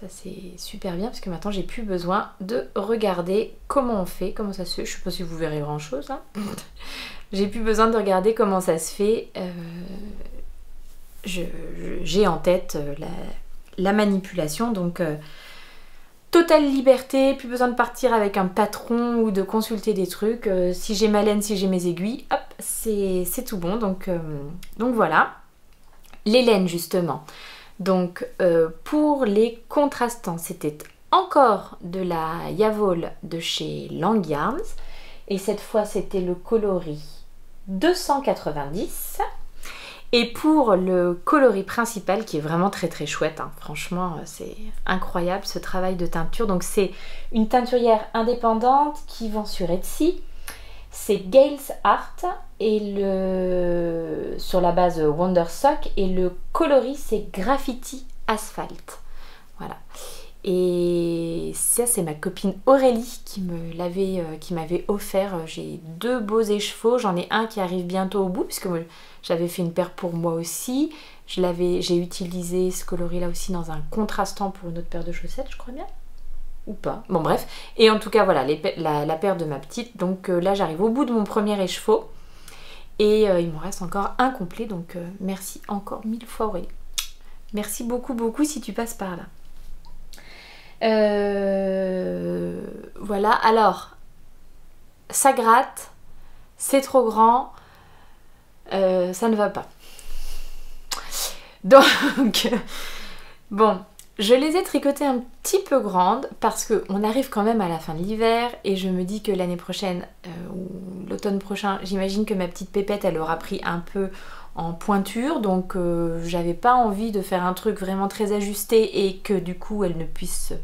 ça c'est super bien parce que maintenant j'ai plus besoin de regarder comment on fait, comment ça se fait. Je sais pas si vous verrez grand chose. Hein. j'ai plus besoin de regarder comment ça se fait. Euh, j'ai en tête euh, la, manipulation. Donc, euh, totale liberté, plus besoin de partir avec un patron ou de consulter des trucs. Si j'ai ma laine, si j'ai mes aiguilles, hop, c'est tout bon. Donc, donc voilà. Les laines, justement. Donc, pour les contrastants, c'était encore de la Yavol de chez Lang Yarns. Et cette fois, c'était le coloris 290. Et pour le coloris principal qui est vraiment très très chouette, hein. franchement euh, c'est incroyable ce travail de teinture. Donc c'est une teinturière indépendante qui vend sur Etsy. C'est Gales Art et le sur la base Wondersock et le coloris c'est Graffiti Asphalt. Voilà. Et ça, c'est ma copine Aurélie qui euh, qui m'avait offert. J'ai deux beaux écheveaux. J'en ai un qui arrive bientôt au bout, puisque j'avais fait une paire pour moi aussi. Je l'avais, j'ai utilisé ce coloris-là aussi dans un contrastant pour une autre paire de chaussettes, je crois bien. Ou pas. Bon, bref. Et en tout cas, voilà, la, paire de ma petite. Donc euh, là, j'arrive au bout de mon premier écheveau. Et euh, il me reste encore un complet. Donc merci encore mille fois Aurélie. Merci beaucoup, beaucoup si tu passes par là. Euh, voilà, alors, ça gratte, c'est trop grand, euh, ça ne va pas. Donc, bon, je les ai tricotées un petit peu grandes parce qu'on arrive quand même à la fin de l'hiver et je me dis que l'année prochaine euh, ou l'automne prochain, j'imagine que ma petite pépette elle aura pris un peu en pointure donc euh, j'avais pas envie de faire un truc vraiment très ajusté et que du coup elle ne puisse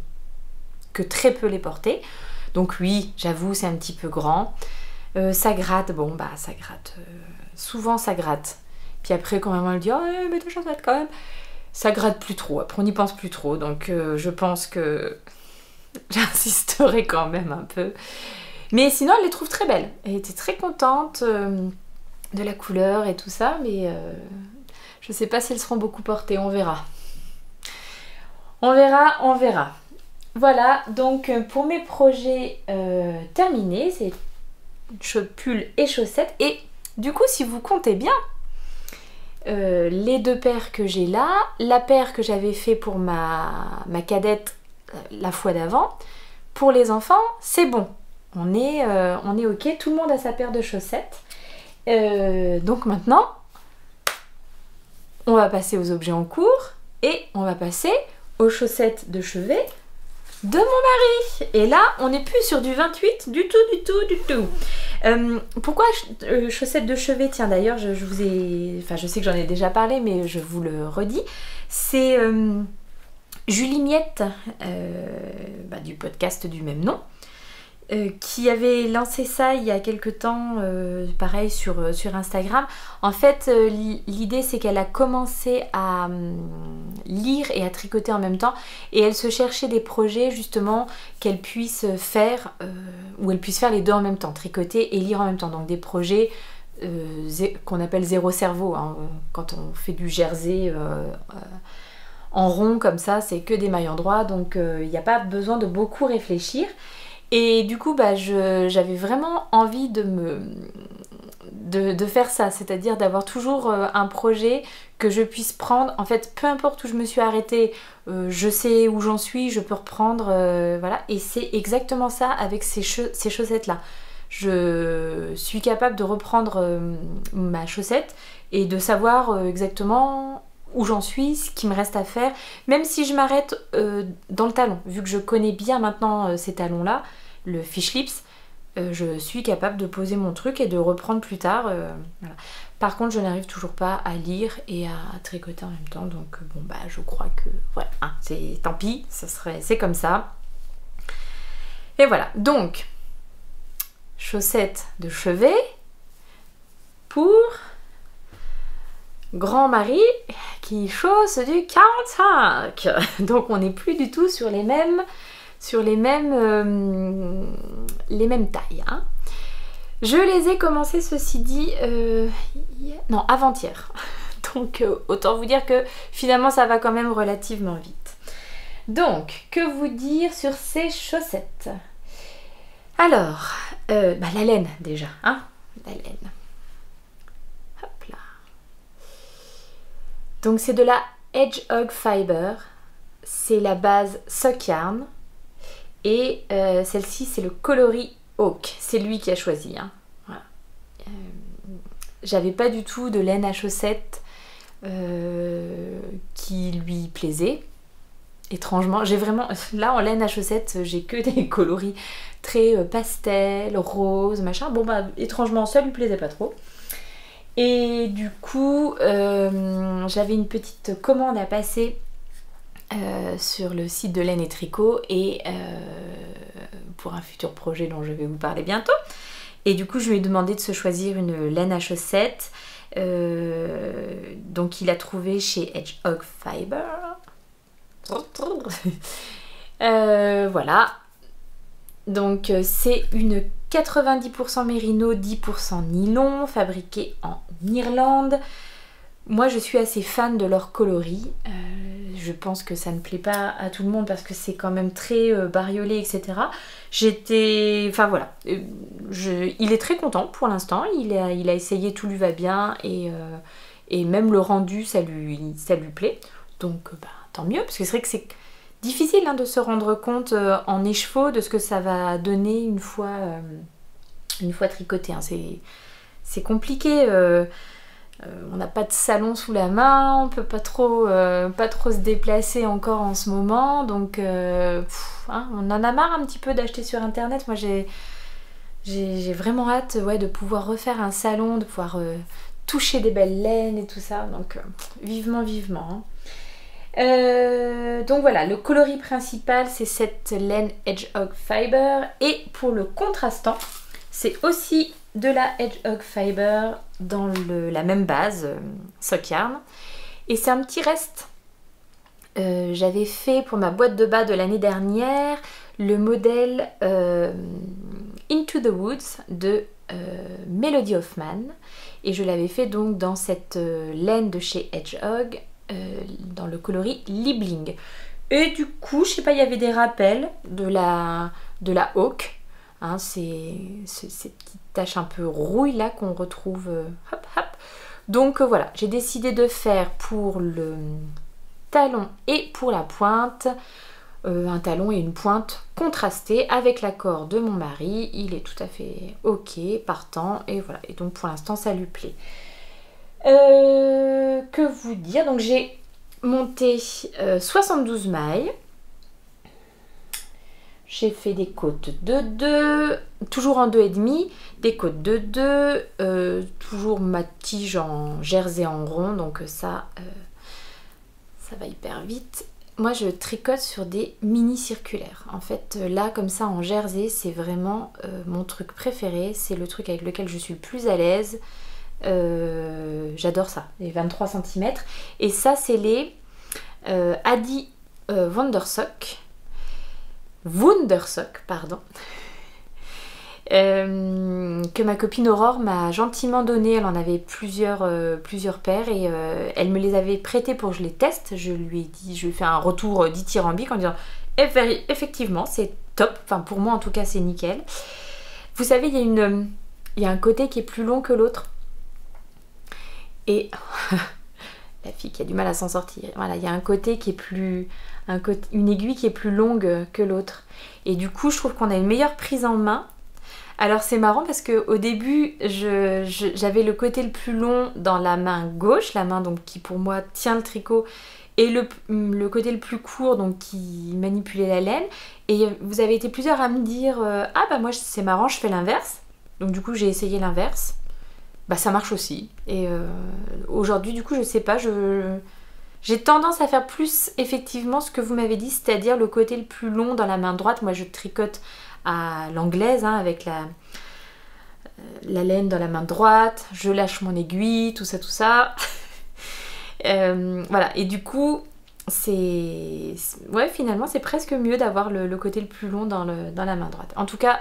que très peu les porter. Donc oui, j'avoue, c'est un petit peu grand. Euh, ça gratte, bon bah ça gratte. Souvent ça gratte. Puis après quand maman elle dit oh mais tes chaussettes quand même, ça gratte plus trop. Après on n'y pense plus trop. Donc je pense que j'insisterai quand même un peu. Mais sinon elle les trouve très belles. Elle était très contente de la couleur et tout ça, mais euh, je sais pas si elles seront beaucoup portées, on verra. On verra, on verra. Voilà, donc euh, pour mes projets euh, terminés, c'est pull et chaussettes. Et du coup, si vous comptez bien, les deux paires que j'ai là, la paire que j'avais fait pour ma, ma cadette la fois d'avant, pour les enfants, c'est bon. On est, on est ok, tout le monde a sa paire de chaussettes. Euh, donc maintenant, on va passer aux objets en cours et on va passer aux chaussettes de chevet de mon mari. Et là, on n'est plus sur du 28 du tout, du tout, du tout. Euh, pourquoi euh, chaussettes de chevet? Tiens, d'ailleurs, je, vous ai... Enfin, je sais que j'en ai déjà parlé, mais je vous le redis. C'est Julie Miette, bah, du podcast du même nom. Euh, qui avait lancé ça il y a quelque temps, euh, pareil sur, euh, sur, Instagram. En fait, l'idée c'est qu'elle a commencé à hum, lire et à tricoter en même temps et elle se cherchait des projets justement qu'elle puisse faire, où elle puisse faire les deux en même temps, tricoter et lire en même temps. Donc des projets qu'on appelle zéro cerveau, hein. quand on fait du jersey en rond comme ça, c'est que des mailles en droit, donc il n'y a pas besoin de beaucoup réfléchir. Et du coup, bah, j'avais vraiment envie de me de, faire ça, c'est-à-dire d'avoir toujours euh, un projet que je puisse prendre. En fait, peu importe où je me suis arrêtée, euh, je sais où j'en suis, je peux reprendre, euh, voilà. Et c'est exactement ça avec ces, ces chaussettes-là. Je suis capable de reprendre ma chaussette et de savoir exactement où j'en suis, ce qui me reste à faire, même si je m'arrête dans le talon, vu que je connais bien maintenant ces talons-là, le fish lips, euh, je suis capable de poser mon truc et de reprendre plus tard. Euh, Par contre, je n'arrive toujours pas à lire et à tricoter en même temps. Donc bon bah je crois que voilà, hein, c'est tant pis, serait c'est comme ça. Et voilà, donc chaussettes de chevet pour grand mari qui chausse du 45. Donc on n'est plus du tout sur les mêmes, sur les mêmes, euh, les mêmes tailles. Hein. Je les ai commencé, ceci dit, euh, non, avant-hier. Donc euh, autant vous dire que finalement ça va quand même relativement vite. Donc, que vous dire sur ces chaussettes? Alors, bah, la laine déjà, hein La laine. Donc c'est de la Hedgehog Fiber, c'est la base Sock Yarn et euh, celle-ci c'est le coloris Oak, c'est lui qui a choisi. Hein. Euh, j'avais pas du tout de laine à chaussettes euh, qui lui plaisait. Étrangement, j'ai vraiment. Là en laine à chaussettes, j'ai que des coloris très pastel, rose, machin. Bon bah étrangement ça lui plaisait pas trop. Et du coup, euh, j'avais une petite commande à passer euh, sur le site de laine et tricot et euh, pour un futur projet dont je vais vous parler bientôt. Et du coup, je lui ai demandé de se choisir une laine à chaussettes. donc, il a trouvé chez Hedgehog Fiber. voilà. Donc, c'est une 90% mérino, 10% nylon, fabriqué en Irlande. Moi, je suis assez fan de leur coloris. Euh, je pense que ça ne plaît pas à tout le monde parce que c'est quand même très euh, bariolé, etc. J'étais... Enfin voilà. Euh, il est très content pour l'instant. Il a... essayé, tout lui va bien. Et, et même le rendu, ça lui, ça lui plaît. Donc, bah, tant mieux. Parce que c'est vrai que c'est difficile hein, de se rendre compte en écheveau de ce que ça va donner une fois, une fois tricoté. Hein. C'est compliqué. Euh, on n'a pas de salon sous la main, on peut pas trop, euh, pas se déplacer encore en ce moment, donc euh, hein, on en a marre un petit peu d'acheter sur internet. Moi j'ai vraiment hâte de pouvoir refaire un salon, de pouvoir toucher des belles laines et tout ça, donc vivement, vivement. Hein. donc voilà, le coloris principal c'est cette laine Hedgehog Fiber et pour le contrastant, c'est aussi de la Hedgehog Fiber dans la même base, euh, Sock Yarn. Et c'est un petit reste. Euh, j'avais fait pour ma boîte de bas de l'année dernière le modèle euh, Into the Woods de Melody Hoffman. Et je l'avais fait donc dans cette laine de chez Hedgehog, dans le coloris Libling. Et du coup, je sais pas, il y avait des rappels de la, de la Hawk. Hein, ces petites taches un peu rouille là qu'on retrouve. Euh, hop, hop. Donc euh, voilà, j'ai décidé de faire pour le talon et pour la pointe euh, un talon et une pointe contrastés avec l'accord de mon mari. Il est tout à fait ok, partant et voilà. Et donc pour l'instant ça lui plaît. Que vous dire Donc j'ai monté 72 mailles j'ai fait des côtes de 2, toujours en 2,5, des côtes de 2, euh, toujours ma tige en jersey en rond, donc ça, euh, ça va hyper vite. Moi je tricote sur des mini circulaires. En fait là comme ça en jersey c'est vraiment euh, mon truc préféré, c'est le truc avec lequel je suis le plus à l'aise. J'adore ça, les 23 cm. Et ça c'est les Adi Wandersock Wundersock, pardon, euh, que ma copine Aurore m'a gentiment donné. Elle en avait plusieurs, euh, plusieurs paires et euh, elle me les avait prêtées pour que je les teste. Je lui ai dit, je lui ai fait un retour dithyrambique en disant effectivement c'est top. Enfin pour moi en tout cas c'est nickel. Vous savez il y a une, il y a un côté qui est plus long que l'autre et la fille qui a du mal à s'en sortir. Voilà, il y a un côté qui est plus une aiguille qui est plus longue que l'autre. Et du coup, je trouve qu'on a une meilleure prise en main. Alors c'est marrant parce que au début, j'avais le côté le plus long dans la main gauche, la main donc qui pour moi tient le tricot, et le, le côté le plus court donc qui manipulait la laine. Et vous avez été plusieurs à me dire euh, ah bah moi c'est marrant, je fais l'inverse. Donc du coup j'ai essayé l'inverse. Bah ça marche aussi. Et euh, aujourd'hui du coup je sais pas, je j'ai tendance à faire plus effectivement ce que vous m'avez dit, c'est-à-dire le côté le plus long dans la main droite. Moi je tricote à l'anglaise hein, avec la, euh, la laine dans la main droite, je lâche mon aiguille, tout ça, tout ça. voilà, et du coup, c'est... Ouais, finalement, c'est presque mieux d'avoir le, côté le plus long dans, le, dans la main droite. En tout cas,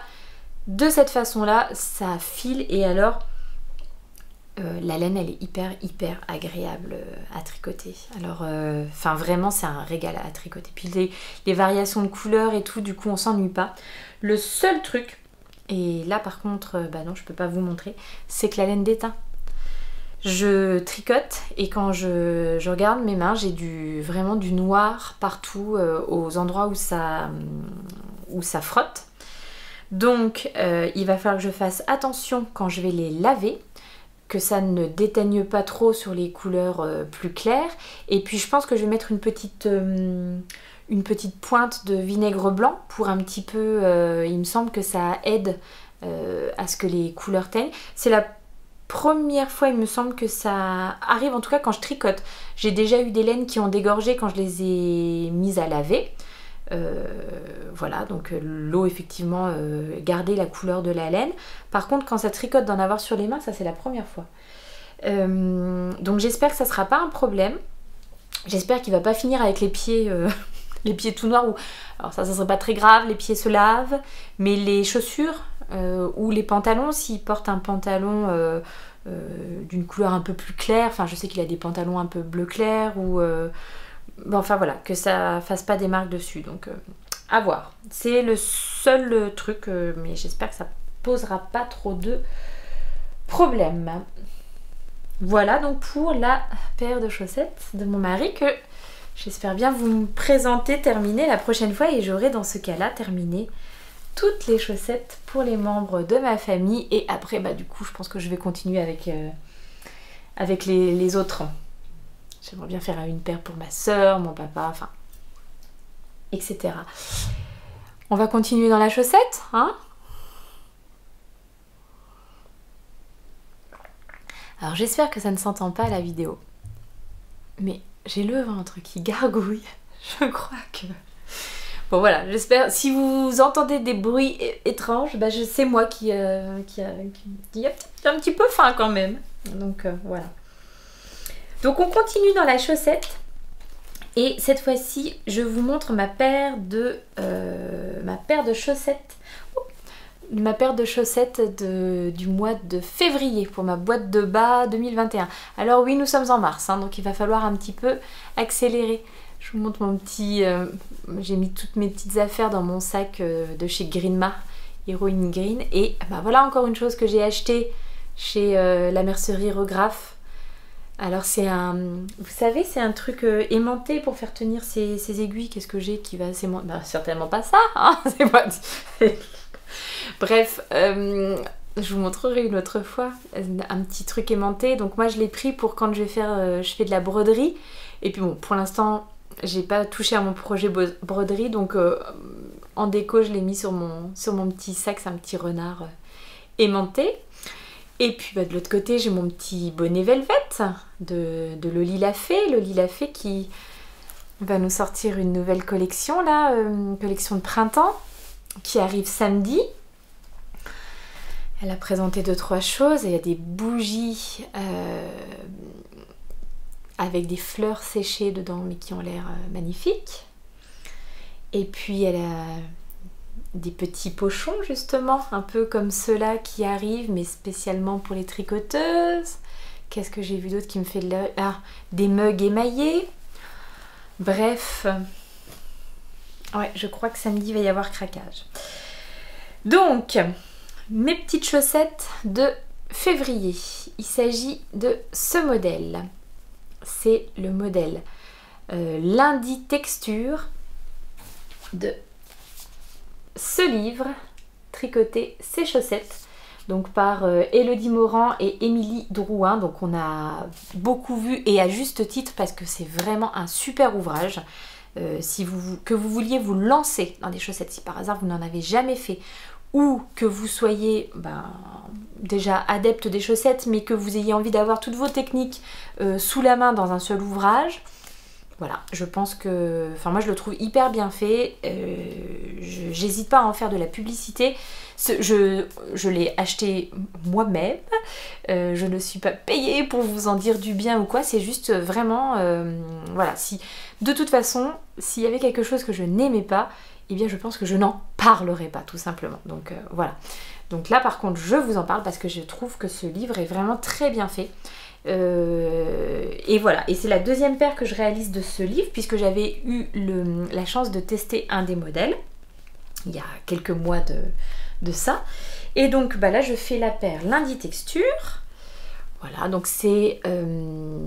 de cette façon-là, ça file et alors... la laine elle est hyper hyper agréable à tricoter alors enfin vraiment c'est un régal à tricoter puis les, variations de couleurs et tout du coup on s'ennuie pas le seul truc et là par contre, euh, bah non, je peux pas vous montrer, c'est que la laine déteint. Je tricote et quand je, regarde mes mains, j'ai du, vraiment du noir partout euh, aux endroits où ça, frotte. Donc euh, il va falloir que je fasse attention quand je vais les laver, que ça ne déteigne pas trop sur les couleurs plus claires. Et puis je pense que je vais mettre une petite une petite pointe de vinaigre blanc pour un petit peu, euh, il me semble que ça aide euh, à ce que les couleurs teignent. C'est la première fois, il me semble que ça arrive, en tout cas quand je tricote. J'ai déjà eu des laines qui ont dégorgé quand je les ai mises à laver. Euh, voilà, donc l'eau effectivement gardait la couleur de la laine. Par contre, quand ça tricote d'en avoir sur les mains, ça c'est la première fois. donc j'espère que ça sera pas un problème. J'espère qu'il va pas finir avec les pieds les pieds tout noirs, ou alors ça, ça serait pas très grave, les pieds se lavent, mais les chaussures euh, ou les pantalons, s'il porte un pantalon euh, euh, d'une couleur un peu plus claire, enfin je sais qu'il a des pantalons un peu bleu clair, ou enfin voilà, que ça fasse pas des marques dessus, donc à voir. C'est le seul truc, mais j'espère que ça posera pas trop de problèmes. Voilà donc pour la paire de chaussettes de mon mari que J'espère bien vous me présenter, terminer la prochaine fois et j'aurai dans ce cas-là terminé toutes les chaussettes pour les membres de ma famille et après bah du coup je pense que je vais continuer avec, euh, avec les, autres. J'aimerais bien faire une paire pour ma soeur, mon papa, enfin etc. On va continuer dans la chaussette, hein? Alors j'espère que ça ne s'entend pas à la vidéo. Mais j'ai le ventre qui gargouille. Je crois que... Bon voilà, j'espère. Si vous entendez des bruits étranges, bah, c'est moi qui, euh, qui, a, un petit peu faim quand même. Donc euh, voilà. Donc on continue dans la chaussette. Et cette fois-ci, je vous montre ma paire de, euh, ma paire de chaussettes ma paire de chaussettes du mois de février pour ma boîte de bas 2021. Alors oui, nous sommes en mars, hein, donc il va falloir un petit peu accélérer. Je vous montre mon petit... Euh, j'ai mis toutes mes petites affaires dans mon sac euh, de chez Greenma, Heroine Green. Et bah, voilà encore une chose que j'ai acheté chez la mercerie Regraph. Alors c'est un... Vous savez, c'est un truc aimanté pour faire tenir ces, aiguilles. Qu'est-ce que j'ai qui va... Bah, certainement pas ça, hein. Bref, euh, je vous montrerai une autre fois un petit truc aimanté. Donc moi je l'ai pris pour quand je vais faire, euh, je fais de la broderie. Et puis bon, pour l'instant, j'ai pas touché à mon projet broderie, donc euh, en déco je l'ai mis sur mon, sur mon petit sac, c'est un petit renard aimanté. Et puis bah, de l'autre côté, j'ai mon petit bonnet velvet de, Loli Lafay, Loli Lafay qui va nous sortir une nouvelle collection là, une collection de printemps qui arrive samedi. Elle a présenté deux trois choses. Il y a des bougies euh, avec des fleurs séchées dedans, mais qui ont l'air euh, magnifiques. Et puis elle a des petits pochons justement, un peu comme ceux-là qui arrivent, mais spécialement pour les tricoteuses. Qu'est-ce que j'ai vu d'autre qui me fait de. Ah, des mugs émaillés. Bref, ouais, je crois que samedi il va y avoir craquage. Donc, mes petites chaussettes de février. Il s'agit de ce modèle. C'est le modèle euh, lundi texture de ce livre tricoter ses chaussettes donc par euh, Elodie Morand et Émilie Drouin. Donc on a beaucoup vu et à juste titre parce que c'est vraiment un super ouvrage. Euh, si vous, que vous vouliez vous lancer dans des chaussettes si par hasard vous n'en avez jamais fait ou que vous soyez ben, déjà adepte des chaussettes, mais que vous ayez envie d'avoir toutes vos techniques euh, sous la main dans un seul ouvrage, voilà, je pense que... Enfin, moi, je le trouve hyper bien fait. Euh, j'hésite pas à en faire de la publicité. Je, l'ai acheté moi-même. Euh, je ne suis pas payée pour vous en dire du bien ou quoi. C'est juste vraiment, euh, voilà. Si de toute façon, s'il y avait quelque chose que je n'aimais pas, eh bien, je pense que je n'en parlerai pas, tout simplement. Donc voilà. Donc là, par contre, je vous en parle parce que je trouve que ce livre est vraiment très bien fait. Euh, et voilà, et c'est la deuxième paire que je réalise de ce livre puisque j'avais eu la chance de tester un des modèles il y a quelques mois de, ça. Et donc bah là je fais la paire lundi texture. Voilà, donc c'est euh,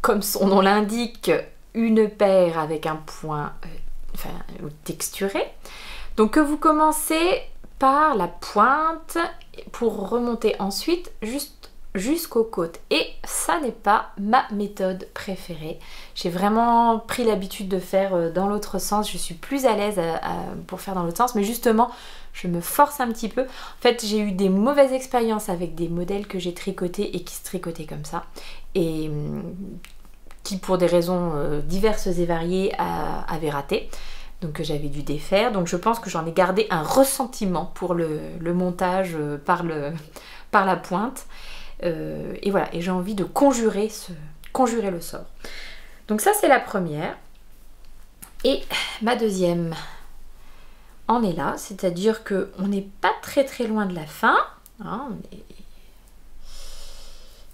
comme son nom l'indique, une paire avec un point euh, enfin, texturé. Donc que vous commencez par la pointe pour remonter ensuite juste jusqu'aux côtes. Et ça n'est pas ma méthode préférée. J'ai vraiment pris l'habitude de faire euh, dans l'autre sens. Je suis plus à l'aise euh, pour faire dans l'autre sens. Mais justement, je me force un petit peu. En fait, j'ai eu des mauvaises expériences avec des modèles que j'ai tricotés et qui se tricotaient comme ça. Et hum, qui, pour des raisons euh, diverses et variées, avaient raté donc j'avais dû défaire. Donc je pense que j'en ai gardé un ressentiment pour le, montage par, le, par la pointe. Euh, et voilà, et j'ai envie de conjurer, ce, conjurer le sort. Donc ça c'est la première. Et ma deuxième en est là, c'est-à-dire qu'on n'est pas très très loin de la fin. Hein,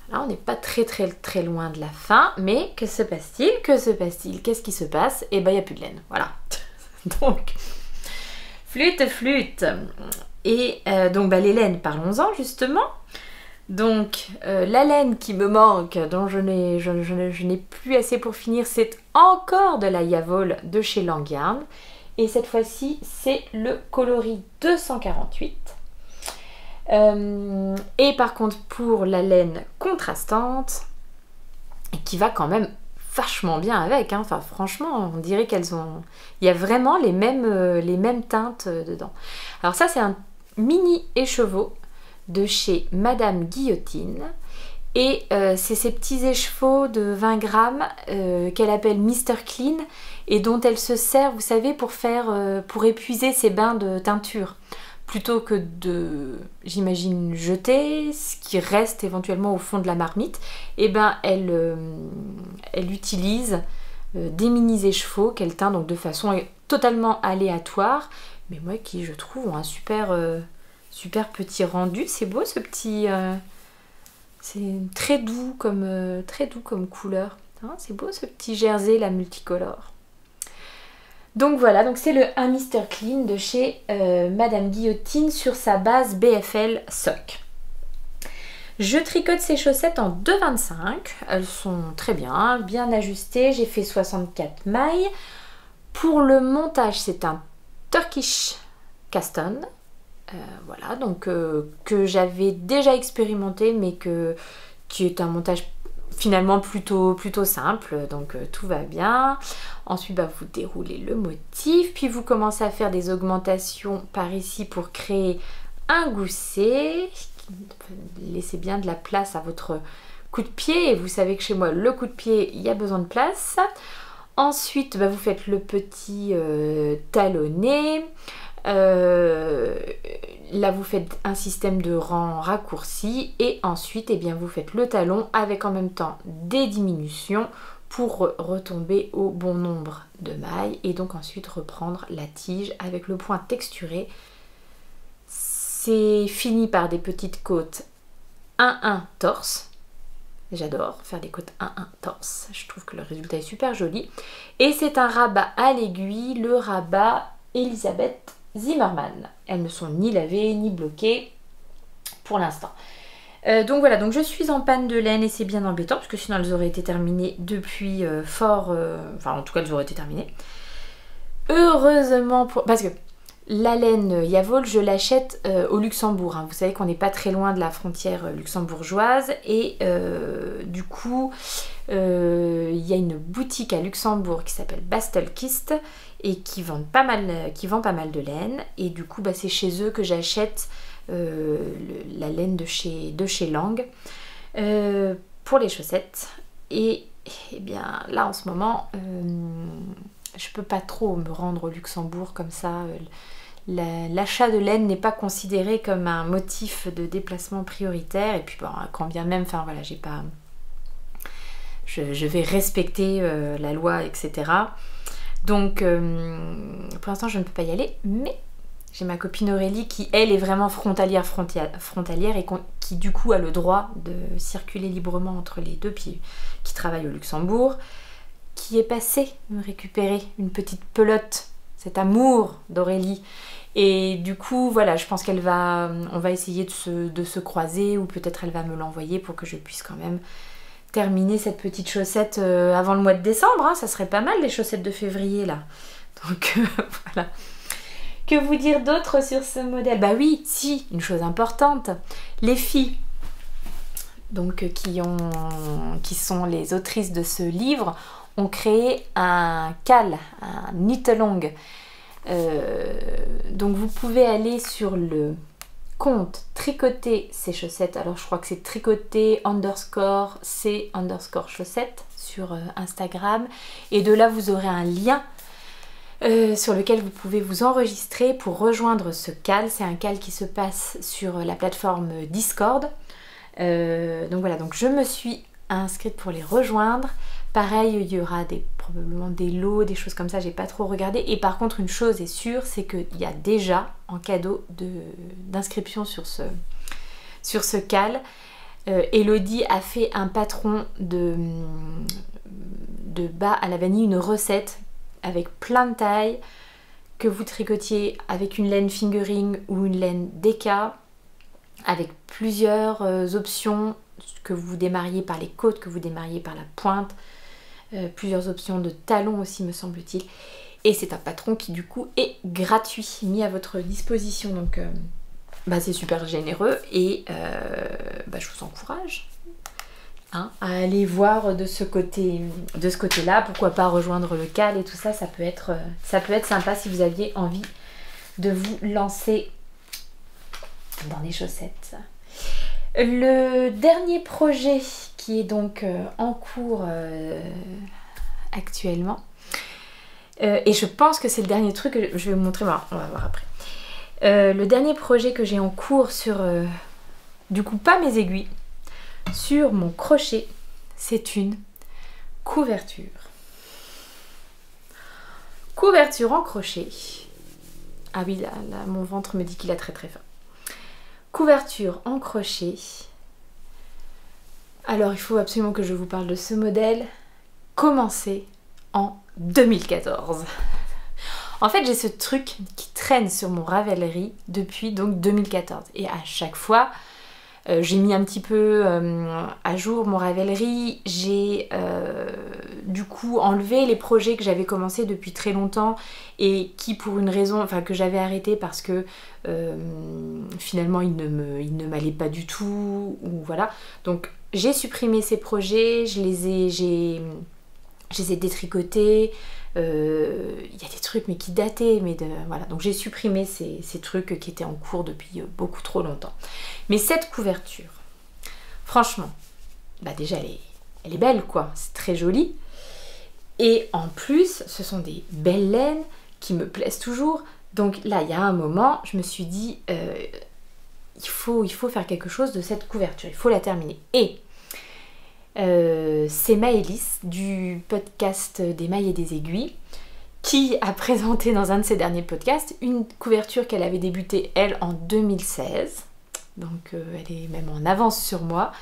Là, on n'est pas très très très loin de la fin, mais que se passe-t-il? Que se passe-t-il? Qu'est-ce qui se passe? Eh ben il n'y a plus de laine, voilà. donc, flûte, flûte. Et euh, donc bah, les laines, parlons-en justement. Donc, euh, la laine qui me manque, dont je n'ai, plus assez pour finir, c'est encore de la Yavol de chez Langyarn. Et cette fois-ci, c'est le coloris 248. Euh, et par contre, pour la laine contrastante, qui va quand même vachement bien avec. Hein. Enfin, franchement, on dirait qu'elles ont... Il y a vraiment les mêmes, euh, les mêmes teintes dedans. Alors ça, c'est un mini écheveau de chez Madame Guillotine. Et euh, c'est ces petits écheveaux de 20 grammes euh, qu'elle appelle Mister Clean et dont elle se sert, vous savez, pour faire, euh, pour épuiser ses bains de teinture. Plutôt que de, j'imagine, jeter ce qui reste éventuellement au fond de la marmite, eh ben elle, utilise des mini écheveaux qu'elle teint donc de façon totalement aléatoire, mais moi qui je trouve ont un super Super petit rendu, c'est beau ce petit... Euh, c'est très doux comme, euh, très doux comme couleur. Hein, c'est beau ce petit jersey la multicolore. Donc voilà, donc c'est le 1 Mister Clean de chez euh, Madame Guillotine sur sa base BFL Sock. Je tricote ces chaussettes en 2,25. Elles sont très bien, bien ajustées. J'ai fait 64 mailles. Pour le montage, c'est un Turkish Caston. Euh, voilà, donc euh, que j'avais déjà expérimenté, mais que, qui est un montage finalement plutôt, plutôt simple, donc euh, tout va bien. Ensuite, bah, vous déroulez le motif, puis vous commencez à faire des augmentations par ici pour créer un gousset. Laissez bien de la place à votre coup de pied, et vous savez que chez moi, le coup de pied, il y a besoin de place. Ensuite, bah, vous faites le petit talonné. Euh, là, vous faites un système de rang raccourci et ensuite, eh bien, vous faites le talon avec en même temps des diminutions pour retomber au bon nombre de mailles et donc ensuite reprendre la tige avec le point texturé. C'est fini par des petites côtes 1-1 torse. J'adore faire des côtes 1-1 torse. Je trouve que le résultat est super joli. Et c'est un rabat à l'aiguille, le rabat Elisabeth Zimmerman. Elles ne sont ni lavées ni bloquées pour l'instant. Euh, donc voilà, donc je suis en panne de laine et c'est bien embêtant parce que sinon elles auraient été terminées depuis euh, fort... Euh, enfin en tout cas elles auraient été terminées. Heureusement pour... Parce que la laine Yavol, je l'achète au Luxembourg. Hein. Vous savez qu'on n'est pas très loin de la frontière luxembourgeoise et du coup il y a une boutique à Luxembourg qui s'appelle Bastelkist et qui vendent pas mal, qui vend pas mal de laine. Et du coup, bah, c'est chez eux que j'achète euh, la laine de chez, de chez Lang euh, pour les chaussettes. Et, eh bien là, en ce moment, euh, je peux pas trop me rendre au Luxembourg comme ça. L'achat de laine n'est pas considéré comme un motif de déplacement prioritaire. Et puis bon, quand bien même, enfin voilà, j'ai pas. Je, vais respecter la loi, etc. Donc pour l'instant je ne peux pas y aller, mais j'ai ma copine Aurélie qui, elle, est vraiment frontalière, frontalière et qui, du coup, a le droit de circuler librement entre les deux, puis qui travaille au Luxembourg, qui est passée me récupérer une petite pelote, cet amour d'Aurélie. Et du coup, voilà, je pense qu'elle va, on va essayer de se croiser ou peut-être elle va me l'envoyer pour que je puisse quand même terminer cette petite chaussette euh, avant le mois de décembre. Hein. Ça serait pas mal les chaussettes de février là. Donc euh, voilà. Que vous dire d'autre sur ce modèle? Bah oui, si, une chose importante. Les filles, donc euh, qui, ont, qui sont les autrices de ce livre, ont créé un cal, un knit along. Euh, donc vous pouvez aller sur le compte tricoter ces chaussettes. Alors je crois que c'est tricoter underscore c underscore chaussettes sur euh, Instagram. Et de là vous aurez un lien euh, sur lequel vous pouvez vous enregistrer pour rejoindre ce cal. C'est un cal qui se passe sur la plateforme Discord. Euh, donc voilà, donc je me suis inscrite pour les rejoindre. Pareil, il y aura probablement des lots, des choses comme ça, j'ai pas trop regardé. Et par contre, une chose est sûre, c'est qu'il y a déjà en cadeau d'inscription sur ce, sur ce cal. Euh, Elodie a fait un patron de, de bas à la vanille, une recette avec plein de tailles, que vous tricotiez avec une laine fingering ou une laine déca, avec plusieurs euh, options, que vous démarriez par les côtes, que vous démarriez par la pointe, euh, plusieurs options de talons aussi me semble-t-il. Et c'est un patron qui du coup est gratuit, mis à votre disposition. Donc euh, bah, c'est super généreux et bah, je vous encourage Hein, à aller voir de ce côté de ce côté là pourquoi pas rejoindre le cal et tout ça ça peut être ça peut être sympa si vous aviez envie de vous lancer dans les chaussettes le dernier projet est donc euh, en cours euh, actuellement euh, et je pense que c'est le dernier truc que je vais vous montrer on va voir après le dernier projet que j'ai en cours sur du coup pas mes aiguilles sur mon crochet, c'est une couverture. Couverture en crochet. Ah oui, là, mon ventre me dit qu'il a très très faim. Couverture en crochet. Alors, il faut absolument que je vous parle de ce modèle. Commencé en 2014. En fait, j'ai ce truc qui traîne sur mon Ravelry depuis donc 2014. Et à chaque fois, euh, j'ai mis un petit peu euh, à jour mon Ravelry. J'ai euh, du coup enlevé les projets que j'avais commencé depuis très longtemps et qui pour une raison, enfin que j'avais arrêté parce que finalement ils ne m'allaient pas du tout. Donc j'ai supprimé ces projets, je les ai, j'ai, détricotés. Euh, il y a des trucs mais qui dataient, mais de, voilà. Donc j'ai supprimé ces, trucs qui étaient en cours depuis euh, beaucoup trop longtemps. Mais cette couverture, franchement, bah déjà elle est, elle est belle quoi, c'est très joli. Et en plus, ce sont des belles laines qui me plaisent toujours. Donc là, il y a un moment, je me suis dit, euh, il, faut, faire quelque chose de cette couverture, il faut la terminer. Et euh, c'est Maëlys du podcast des mailles et des aiguilles qui a présenté dans un de ses derniers podcasts une couverture qu'elle avait débutée elle en 2016. Donc euh, elle est même en avance sur moi.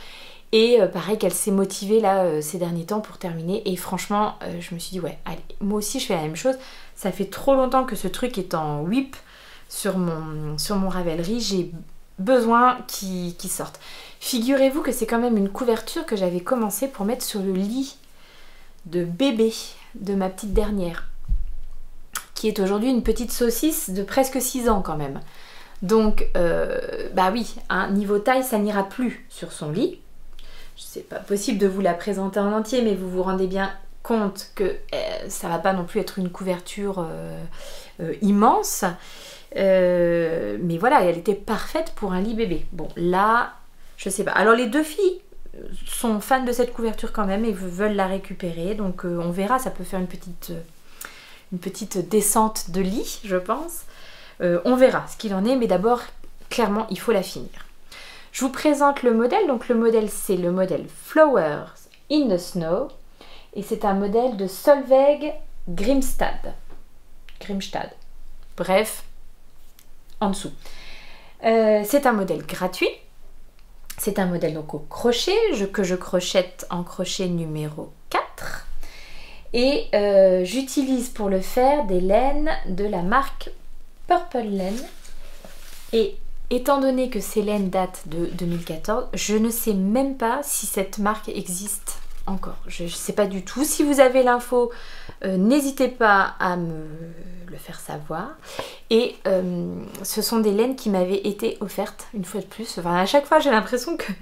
Et euh, pareil qu'elle s'est motivée là ces derniers temps pour terminer. Et franchement, je me suis dit ouais, moi aussi je fais la même chose. Ça fait trop longtemps que ce truc est en whip sur mon, sur Ravelry. J'ai besoin qu'il sorte. Figurez-vous que c'est quand même une couverture que j'avais commencé pour mettre sur le lit de bébé de ma petite dernière, qui est aujourd'hui une petite saucisse de presque 6 ans quand même. Donc, euh, bah oui, niveau taille, ça n'ira plus sur son lit. C'est pas possible de vous la présenter en entier, mais vous vous rendez bien compte que euh, ça va pas non plus être une couverture euh, immense. Mais voilà, elle était parfaite pour un lit bébé. Bon, là, je sais pas. Alors les deux filles sont fans de cette couverture quand même et veulent la récupérer. Donc euh, on verra, ça peut faire une petite, euh, une petite descente de lit, je pense. Euh, on verra ce qu'il en est, mais d'abord, clairement, il faut la finir. Je vous présente le modèle. Donc le modèle, c'est le modèle Flowers in the Snow. Et c'est un modèle de Solveig Grimstad. Grimstad. Bref, dessous. Euh, c'est un modèle gratuit. C'est un modèle donc au crochet que je crochette en crochet numéro 4. Et euh, j'utilise pour le faire des laines de la marque Purple Laine. Et étant donné que ces laines datent de 2014, je ne sais même pas si cette marque existe encore. Je ne sais pas du tout. Si vous avez l'info, euh, n'hésitez pas à me le faire savoir. Et euh, ce sont des laines qui m'avaient été offertes une fois de plus. Enfin, à chaque fois, j'ai l'impression que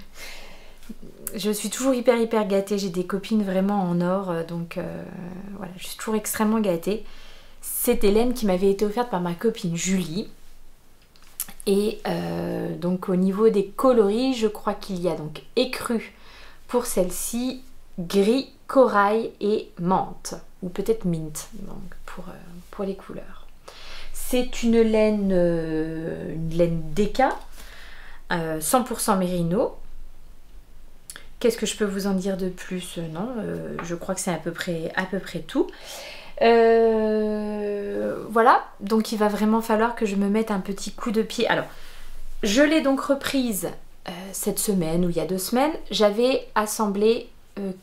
je suis toujours hyper hyper gâtée. J'ai des copines vraiment en or, euh, donc voilà, je suis toujours extrêmement gâtée. C'est des laines qui m'avaient été offertes par ma copine Julie. Et donc au niveau des coloris, je crois qu'il y a donc écru pour celle-ci gris, corail et menthe, ou peut-être mint euh, pour les couleurs. C'est une laine, euh, une laine Deka, 100% mérino. Qu'est-ce que je peux vous en dire de plus? Non, euh, je crois que c'est à peu près, à peu près tout. voilà, donc il va vraiment falloir que je me mette un petit coup de pied. Alors, je l'ai donc reprise cette semaine ou il y a deux semaines. J'avais assemblé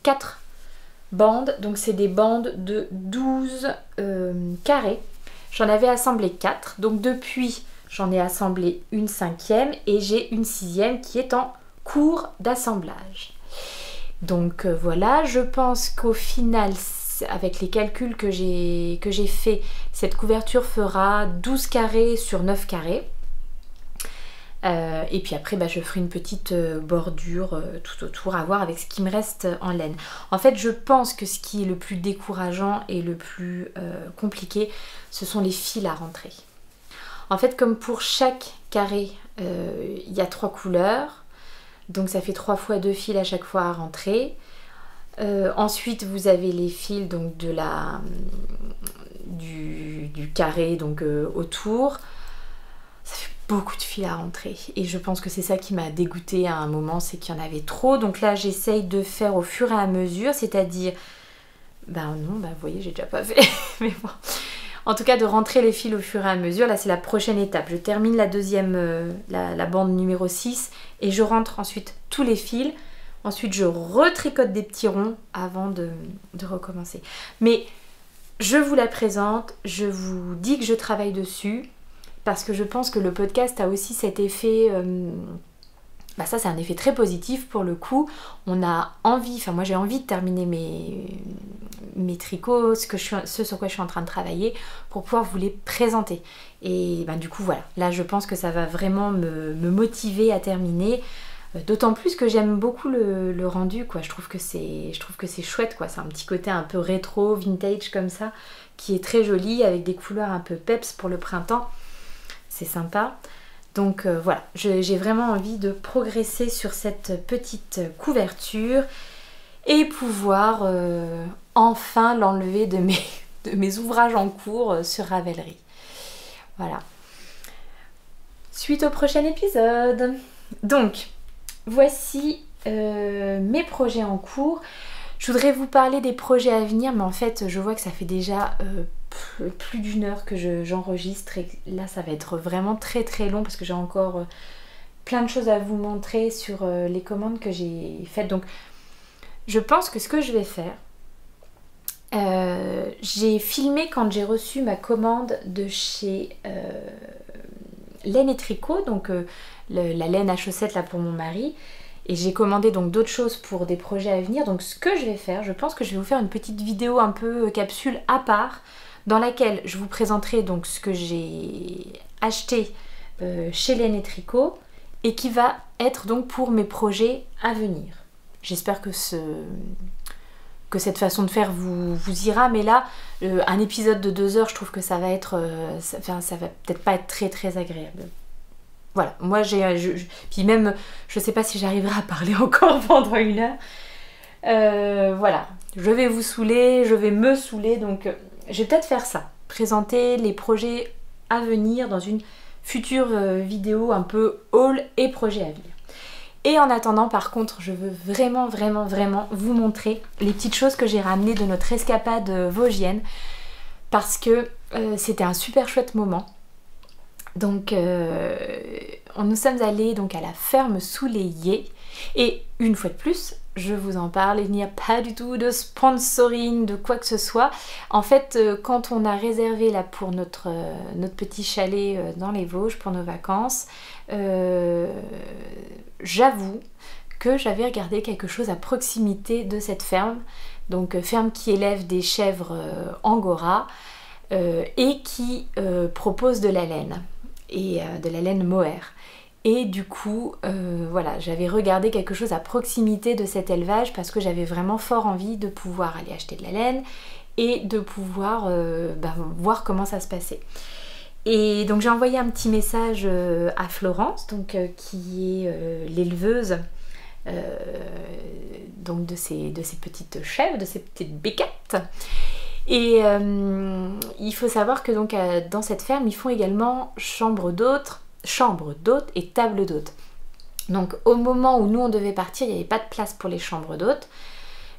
4 euh, bandes. Donc c'est des bandes de 12 euh, carrés. J'en avais assemblé 4. Donc depuis, j'en ai assemblé une cinquième et j'ai une sixième qui est en cours d'assemblage. Donc euh, voilà, je pense qu'au final, avec les calculs que j'ai fait, cette couverture fera 12 carrés sur 9 carrés. Euh, et puis après, bah, je ferai une petite euh, bordure euh, tout autour à voir avec ce qui me reste en laine. En fait, je pense que ce qui est le plus décourageant et le plus compliqué, ce sont les fils à rentrer. En fait, comme pour chaque carré, il y a trois couleurs. Donc ça fait trois fois deux fils à chaque fois à rentrer. ensuite, vous avez les fils donc, de la, du, du carré donc, autour beaucoup de fils à rentrer. Et je pense que c'est ça qui m'a dégoûté à un moment, c'est qu'il y en avait trop. Donc là, j'essaye de faire au fur et à mesure, c'est-à-dire... Ben non, ben vous voyez, j'ai déjà pas fait. Mais bon. En tout cas, de rentrer les fils au fur et à mesure. Là, c'est la prochaine étape. Je termine la deuxième, euh, la, bande numéro 6 et je rentre ensuite tous les fils. Ensuite, je retricote des petits ronds avant de recommencer. Mais je vous la présente, je vous dis que je travaille dessus parce que je pense que le podcast a aussi cet effet... Euh, bah ça c'est un effet très positif pour le coup. On a envie, enfin moi j'ai envie de terminer mes, mes tricots, ce, que je suis, ce sur quoi je suis en train de travailler, pour pouvoir vous les présenter. Et ben, du coup voilà, là je pense que ça va vraiment me, motiver à terminer. Euh, d'autant plus que j'aime beaucoup le, rendu, quoi. Je trouve que c'est, je trouve que c'est chouette, quoi. C'est un petit côté un peu rétro, vintage comme ça, qui est très joli avec des couleurs un peu peps pour le printemps c'est sympa. Donc euh, voilà, j'ai vraiment envie de progresser sur cette petite couverture et pouvoir euh, enfin l'enlever de mes, ouvrages en cours euh, sur Ravelry. Voilà. Suite au prochain épisode. Donc, voici mes projets en cours. Je voudrais vous parler des projets à venir, mais en fait, je vois que ça fait déjà plus d'une heure que j'enregistre et là ça va être vraiment très très long parce que j'ai encore euh, plein de choses à vous montrer sur euh, les commandes que j'ai faites. Donc je pense que ce que je vais faire, euh, j'ai filmé quand j'ai reçu ma commande de chez Laine et Tricot, donc la laine à chaussettes là pour mon mari. Et j'ai commandé donc d'autres choses pour des projets à venir. Donc ce que je vais faire, je pense que je vais vous faire une petite vidéo un peu capsule à part dans laquelle je vous présenterai donc ce que j'ai acheté euh, chez Laine et Tricot et qui va être donc pour mes projets à venir. J'espère que, ce, que cette façon de faire vous, ira, mais là, euh, un épisode de deux heures, je trouve que ça va être, euh, ça, va peut-être pas être très très agréable. Voilà, moi j'ai, puis même, je sais pas si j'arriverai à parler encore pendant une heure. voilà, je vais vous saouler, je vais me saouler, donc je vais peut-être faire ça. présenter les projets à venir dans une future vidéo un peu haul et projet à venir. Et en attendant, par contre, je veux vraiment, vraiment, vraiment vous montrer les petites choses que j'ai ramenées de notre escapade vosgienne parce que c'était un super chouette moment. Donc, nous sommes allés donc à la ferme les et une fois de plus, je vous en parle, il n'y a pas du tout de sponsoring, de quoi que ce soit. En fait, euh, quand on a réservé là pour notre, euh, petit chalet euh, dans les Vosges pour nos vacances, j'avoue que j'avais regardé quelque chose à proximité de cette ferme, donc ferme qui élève des chèvres angora et qui propose de la laine, et de la laine mohair. Et du coup, euh, voilà, j'avais regardé quelque chose à proximité de cet élevage parce que j'avais vraiment fort envie de pouvoir aller acheter de la laine et de pouvoir euh, bah, voir comment ça se passait. Et donc j'ai envoyé un petit message euh, à Florence, donc, qui est l'éleveuse donc de ces, de ces petites chèvres, de ces petites béquettes. Et il faut savoir que donc dans cette ferme, ils font également chambre d'autres chambre d'hôtes et table d'hôtes. Donc au moment où nous on devait partir, il n'y avait pas de place pour les chambres d'hôtes.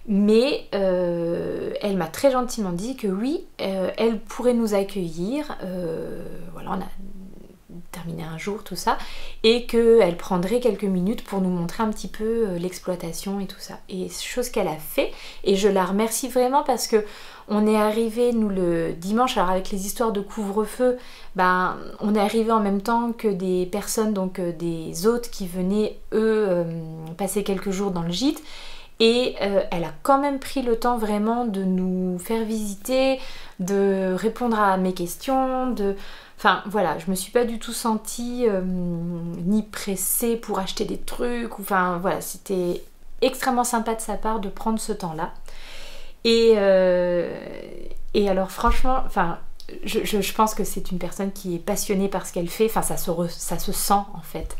Mais euh, elle m'a très gentiment dit que oui, euh, elle pourrait nous accueillir. Euh, voilà, on a terminé un jour tout ça, et qu'elle prendrait quelques minutes pour nous montrer un petit peu l'exploitation et tout ça. Et chose qu'elle a fait, et je la remercie vraiment parce que on est arrivé, nous, le dimanche, alors avec les histoires de couvre-feu, ben, on est arrivé en même temps que des personnes, donc euh, des hôtes qui venaient, eux, euh, passer quelques jours dans le gîte. Et euh, elle a quand même pris le temps vraiment de nous faire visiter, de répondre à mes questions, de... Enfin voilà, je me suis pas du tout sentie ni pressée pour acheter des trucs. Enfin voilà, c'était extrêmement sympa de sa part de prendre ce temps-là. Et, euh, et alors franchement, enfin, je, pense que c'est une personne qui est passionnée par ce qu'elle fait, enfin ça se, ça se sent en fait.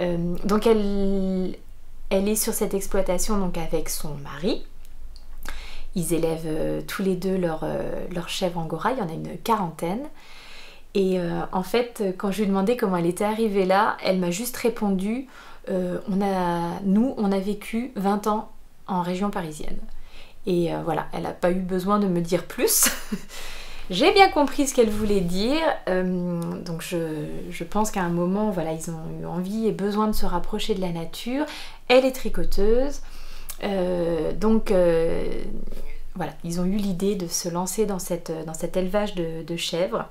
Euh, donc elle, elle est sur cette exploitation donc avec son mari. Ils élèvent euh, tous les deux leurs leur chèvres angora, il y en a une quarantaine. Et en fait, quand je lui ai demandé comment elle était arrivée là, elle m'a juste répondu on a, Nous, on a vécu 20 ans en région parisienne. Et euh, voilà, elle n'a pas eu besoin de me dire plus. J'ai bien compris ce qu'elle voulait dire, euh, donc je, pense qu'à un moment, voilà, ils ont eu envie et besoin de se rapprocher de la nature. Elle est tricoteuse, euh, donc voilà, ils ont eu l'idée de se lancer dans, cet élevage de, de chèvres.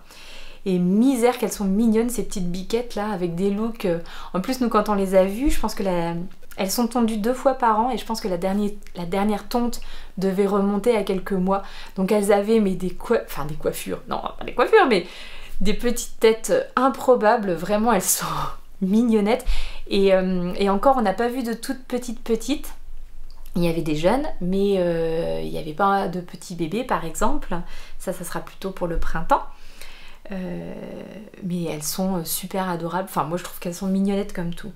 Et misère qu'elles sont mignonnes ces petites biquettes là avec des looks. En plus nous quand on les a vues, je pense que la, elles sont tondues deux fois par an et je pense que la dernière, tonte devait remonter à quelques mois. Donc elles avaient mais des, enfin, des coiffures, non pas des coiffures mais des petites têtes improbables. Vraiment elles sont mignonnettes. Et, euh, et encore on n'a pas vu de toutes petites petites. Il y avait des jeunes, mais euh, il n'y avait pas de petits bébés par exemple. Ça, ça sera plutôt pour le printemps. Euh, mais elles sont super adorables. Enfin, moi je trouve qu'elles sont mignonnettes comme tout.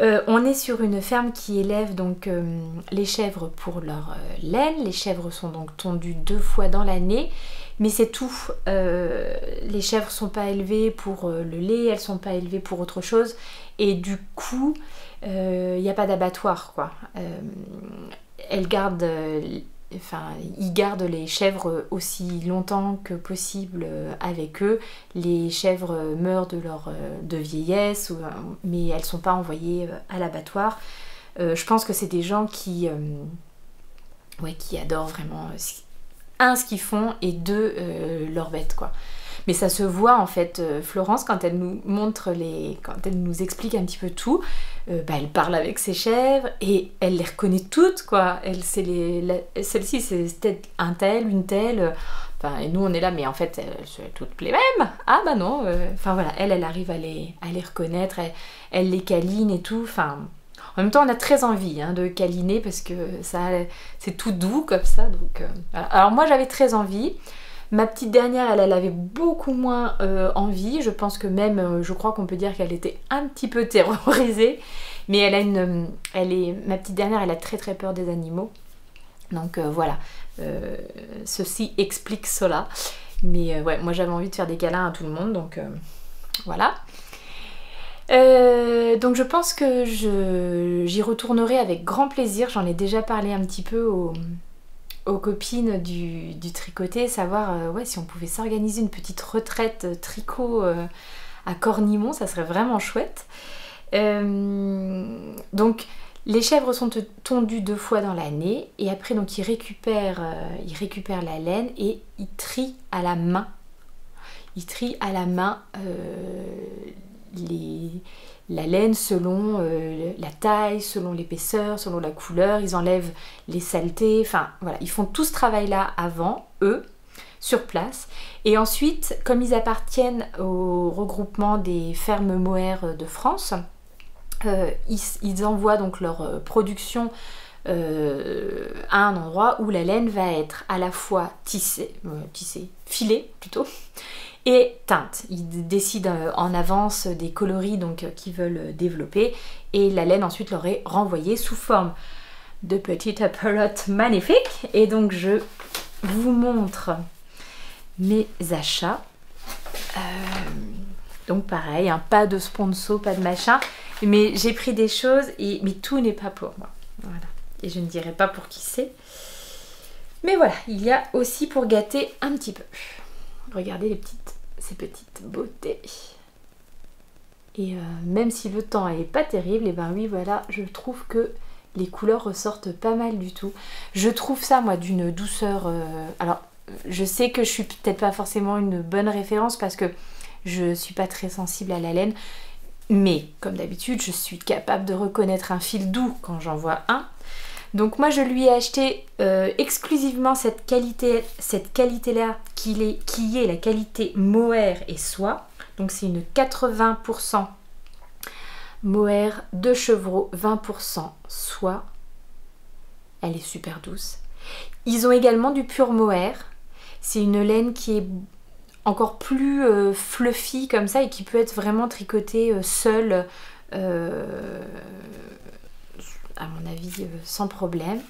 Euh, on est sur une ferme qui élève donc euh, les chèvres pour leur euh, laine. Les chèvres sont donc tondues deux fois dans l'année, mais c'est tout. les chèvres sont pas élevées pour le lait, elles sont pas élevées pour autre chose, et du coup, il n'y a pas d'abattoir quoi. elles gardent enfin, ils gardent les chèvres aussi longtemps que possible euh, avec eux. Les chèvres meurent de leur euh, de vieillesse, euh, mais elles ne sont pas envoyées à l'abattoir. je pense que c'est des gens qui, qui adorent vraiment un ce qu'ils font et deux leurs bêtes quoi. Mais ça se voit en fait, euh, Florence, quand elle nous montre les. quand elle nous explique un petit peu tout, euh, bah, elle parle avec ses chèvres et elle les reconnaît toutes, quoi. Elle, c'est les, celle-ci, c'est peut-être un tel, une telle. Enfin, et nous on est là, mais en fait, elles sont toutes les mêmes. Ah bah non. Euh, enfin voilà, elle, elle arrive à les, à les reconnaître, elle, les câline et tout. Enfin. En même temps, on a très envie hein, de câliner parce que ça, c'est tout doux comme ça. Donc, Alors moi, j'avais très envie. Ma petite dernière, elle, avait beaucoup moins euh, envie. Je pense que même, euh, je crois qu'on peut dire qu'elle était un petit peu terrorisée. Mais elle a une, euh, elle est, ma petite dernière, elle a très très peur des animaux. Donc voilà, ceci explique cela. Mais ouais, moi j'avais envie de faire des câlins à tout le monde, donc voilà. donc je pense que j'y retournerai avec grand plaisir. J'en ai déjà parlé un petit peu aux, copines du, du, tricoté, savoir ouais, si on pouvait s'organiser une petite retraite tricot à Cornimont, ça serait vraiment chouette. donc les chèvres sont tondues deux fois dans l'année et après donc ils récupèrent, euh, ils récupèrent la laine et ils trient à la main. Ils trient à la main euh, les, la laine selon euh, la taille, selon l'épaisseur, selon la couleur. Ils enlèvent les saletés. Enfin voilà, ils font tout ce travail-là avant, eux, sur place. Et ensuite, comme ils appartiennent au regroupement des fermes mohair de France, euh, ils, envoient donc leur euh, production à un endroit où la laine va être à la fois tissée, tissée filée plutôt, et teinte. Ils décident en avance des coloris donc qu'ils veulent développer et la laine ensuite leur est renvoyée sous forme de petites pelotes magnifiques. Et donc je vous montre mes achats. donc pareil, un pas de sponsor, pas de machin. Mais j'ai pris des choses, et, mais tout n'est pas pour moi. Voilà. Et je ne dirai pas pour qui c'est. Mais voilà, il y a aussi pour gâter un petit peu. Regardez les petites, ces petites beautés. Et euh, même si le temps n'est pas terrible, et eh ben oui, voilà, je trouve que les couleurs ressortent pas mal du tout. Je trouve ça, moi, d'une douceur... Euh, alors, je sais que je suis peut-être pas forcément une bonne référence parce que je suis pas très sensible à la laine. Mais comme d'habitude, je suis capable de reconnaître un fil doux quand j'en vois un. Donc moi je lui ai acheté euh, exclusivement cette qualité cette qualité là qui est, la qualité mohair et soie. Donc c'est une 80% mohair de chevreau, 20% soie. Elle est super douce. Ils ont également du pur mohair. C'est une laine qui est encore plus euh, fluffy comme ça et qui peut être vraiment tricoté euh, seul, euh, à mon avis, sans problème.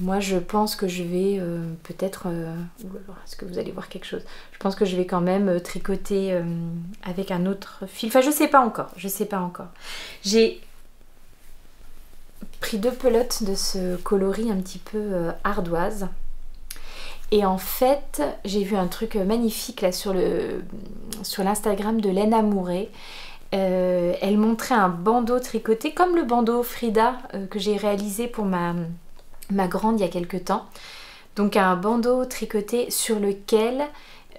Moi, je pense que je vais peut-être... Est-ce que vous allez voir quelque chose? Je pense que je vais quand même tricoter avec un autre fil. Enfin, je sais pas encore. Je sais pas encore. J'ai pris deux pelotes de ce coloris un petit peu ardoise. Et en fait, j'ai vu un truc magnifique là sur l'Instagram sur de Laine Amouré. Euh, elle montrait un bandeau tricoté comme le bandeau Frida euh, que j'ai réalisé pour ma, ma grande il y a quelques temps. Donc un bandeau tricoté sur lequel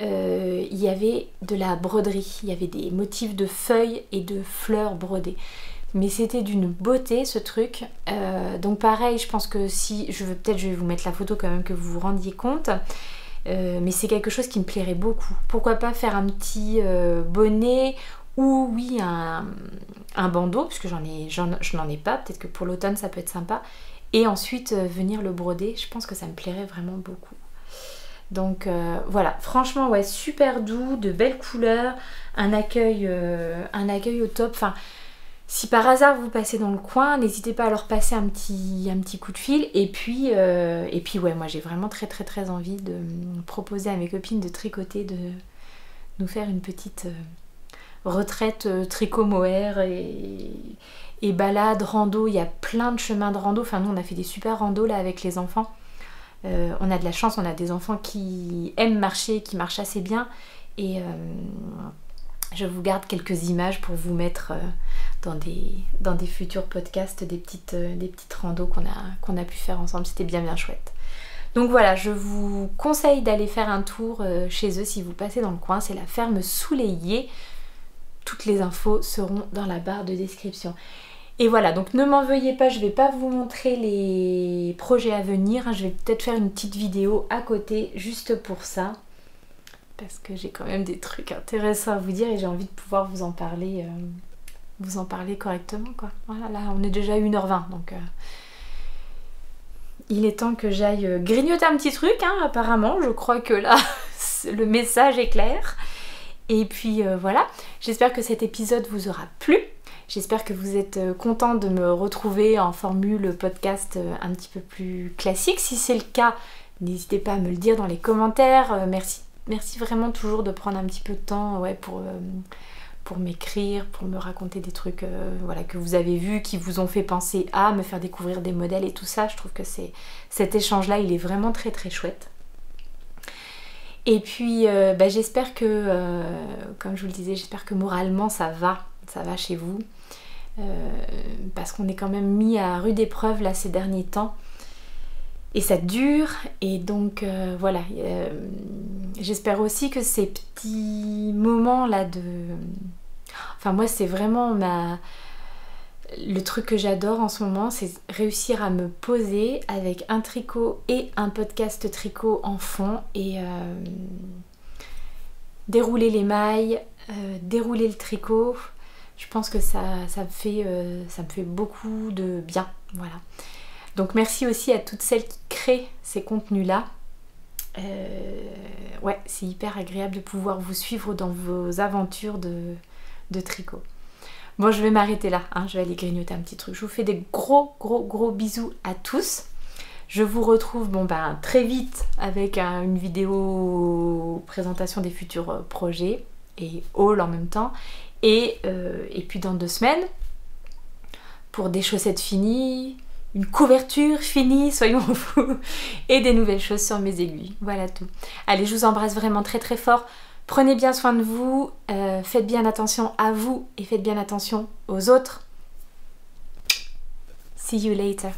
euh, il y avait de la broderie, il y avait des motifs de feuilles et de fleurs brodées mais c'était d'une beauté ce truc. Donc pareil, je pense que si, je veux peut-être je vais vous mettre la photo quand même que vous vous rendiez compte. Mais c'est quelque chose qui me plairait beaucoup. Pourquoi pas faire un petit bonnet ou oui un, bandeau, puisque j'en ai, je n'en ai pas, peut-être que pour l'automne ça peut être sympa. Et ensuite venir le broder, je pense que ça me plairait vraiment beaucoup. Donc voilà, franchement ouais, super doux, de belles couleurs, un accueil, un accueil au top. Si par hasard vous passez dans le coin, n'hésitez pas à leur passer un petit, coup de fil. Et puis, euh, et puis ouais, moi j'ai vraiment très très très envie de proposer à mes copines de tricoter, de nous faire une petite euh, retraite euh, tricot mohair et, et balade, rando. Il y a plein de chemins de rando. Enfin nous on a fait des super randos là avec les enfants. on a de la chance, on a des enfants qui aiment marcher, qui marchent assez bien. Et je vous garde quelques images pour vous mettre dans des, futurs podcasts des petites, euh, des petites randos qu'on a, pu faire ensemble. C'était bien bien chouette. Donc voilà, je vous conseille d'aller faire un tour euh, chez eux si vous passez dans le coin. C'est la ferme Souleillé. Toutes les infos seront dans la barre de description. Et voilà, donc ne m'en veuillez pas, je vais pas vous montrer les projets à venir. Hein. Je vais peut-être faire une petite vidéo à côté juste pour ça. Parce que j'ai quand même des trucs intéressants à vous dire et j'ai envie de pouvoir vous en parler. Euh, vous en parler correctement. Voilà, là on est déjà à 1h20 donc euh, il est temps que j'aille euh, grignoter un petit truc hein, apparemment. Je crois que là le message est clair. Et puis euh, voilà, j'espère que cet épisode vous aura plu. J'espère que vous êtes content de me retrouver en formule podcast un petit peu plus classique. Si c'est le cas, n'hésitez pas à me le dire dans les commentaires. Merci merci vraiment toujours de prendre un petit peu de temps pour, m'écrire, pour me raconter des trucs voilà, que vous avez vus, qui vous ont fait penser à me faire découvrir des modèles et tout ça. Je trouve que cet échange-là, il est vraiment très très chouette. Et puis bah, j'espère que, comme je vous le disais, j'espère que moralement ça va, ça va chez vous. parce qu'on est quand même mis à rude épreuve là ces derniers temps. Et ça dure. Et donc euh, voilà. Euh, j'espère aussi que ces petits moments là de enfin moi c'est vraiment ma le truc que j'adore en ce moment c'est réussir à me poser avec un tricot et un podcast tricot en fond et euh, dérouler les mailles dérouler le tricot je pense que ça, ça, me fait, beaucoup de bien voilà donc merci aussi à toutes celles qui créent ces contenus-là. Euh, ouais, c'est hyper agréable de pouvoir vous suivre dans vos aventures de, tricot. Bon, je vais m'arrêter là, hein. je vais aller grignoter un petit truc. Je vous fais des gros, gros, gros bisous à tous. Je vous retrouve bon, ben, très vite avec une vidéo présentation des futurs euh, projets et haul en même temps. Et, euh, et puis dans deux semaines, pour des chaussettes finies, une couverture finie, soyons fous, et des nouvelles choses sur mes aiguilles. Voilà tout. Allez, je vous embrasse vraiment très très fort. Prenez bien soin de vous, euh, faites bien attention à vous et faites bien attention aux autres. See you later.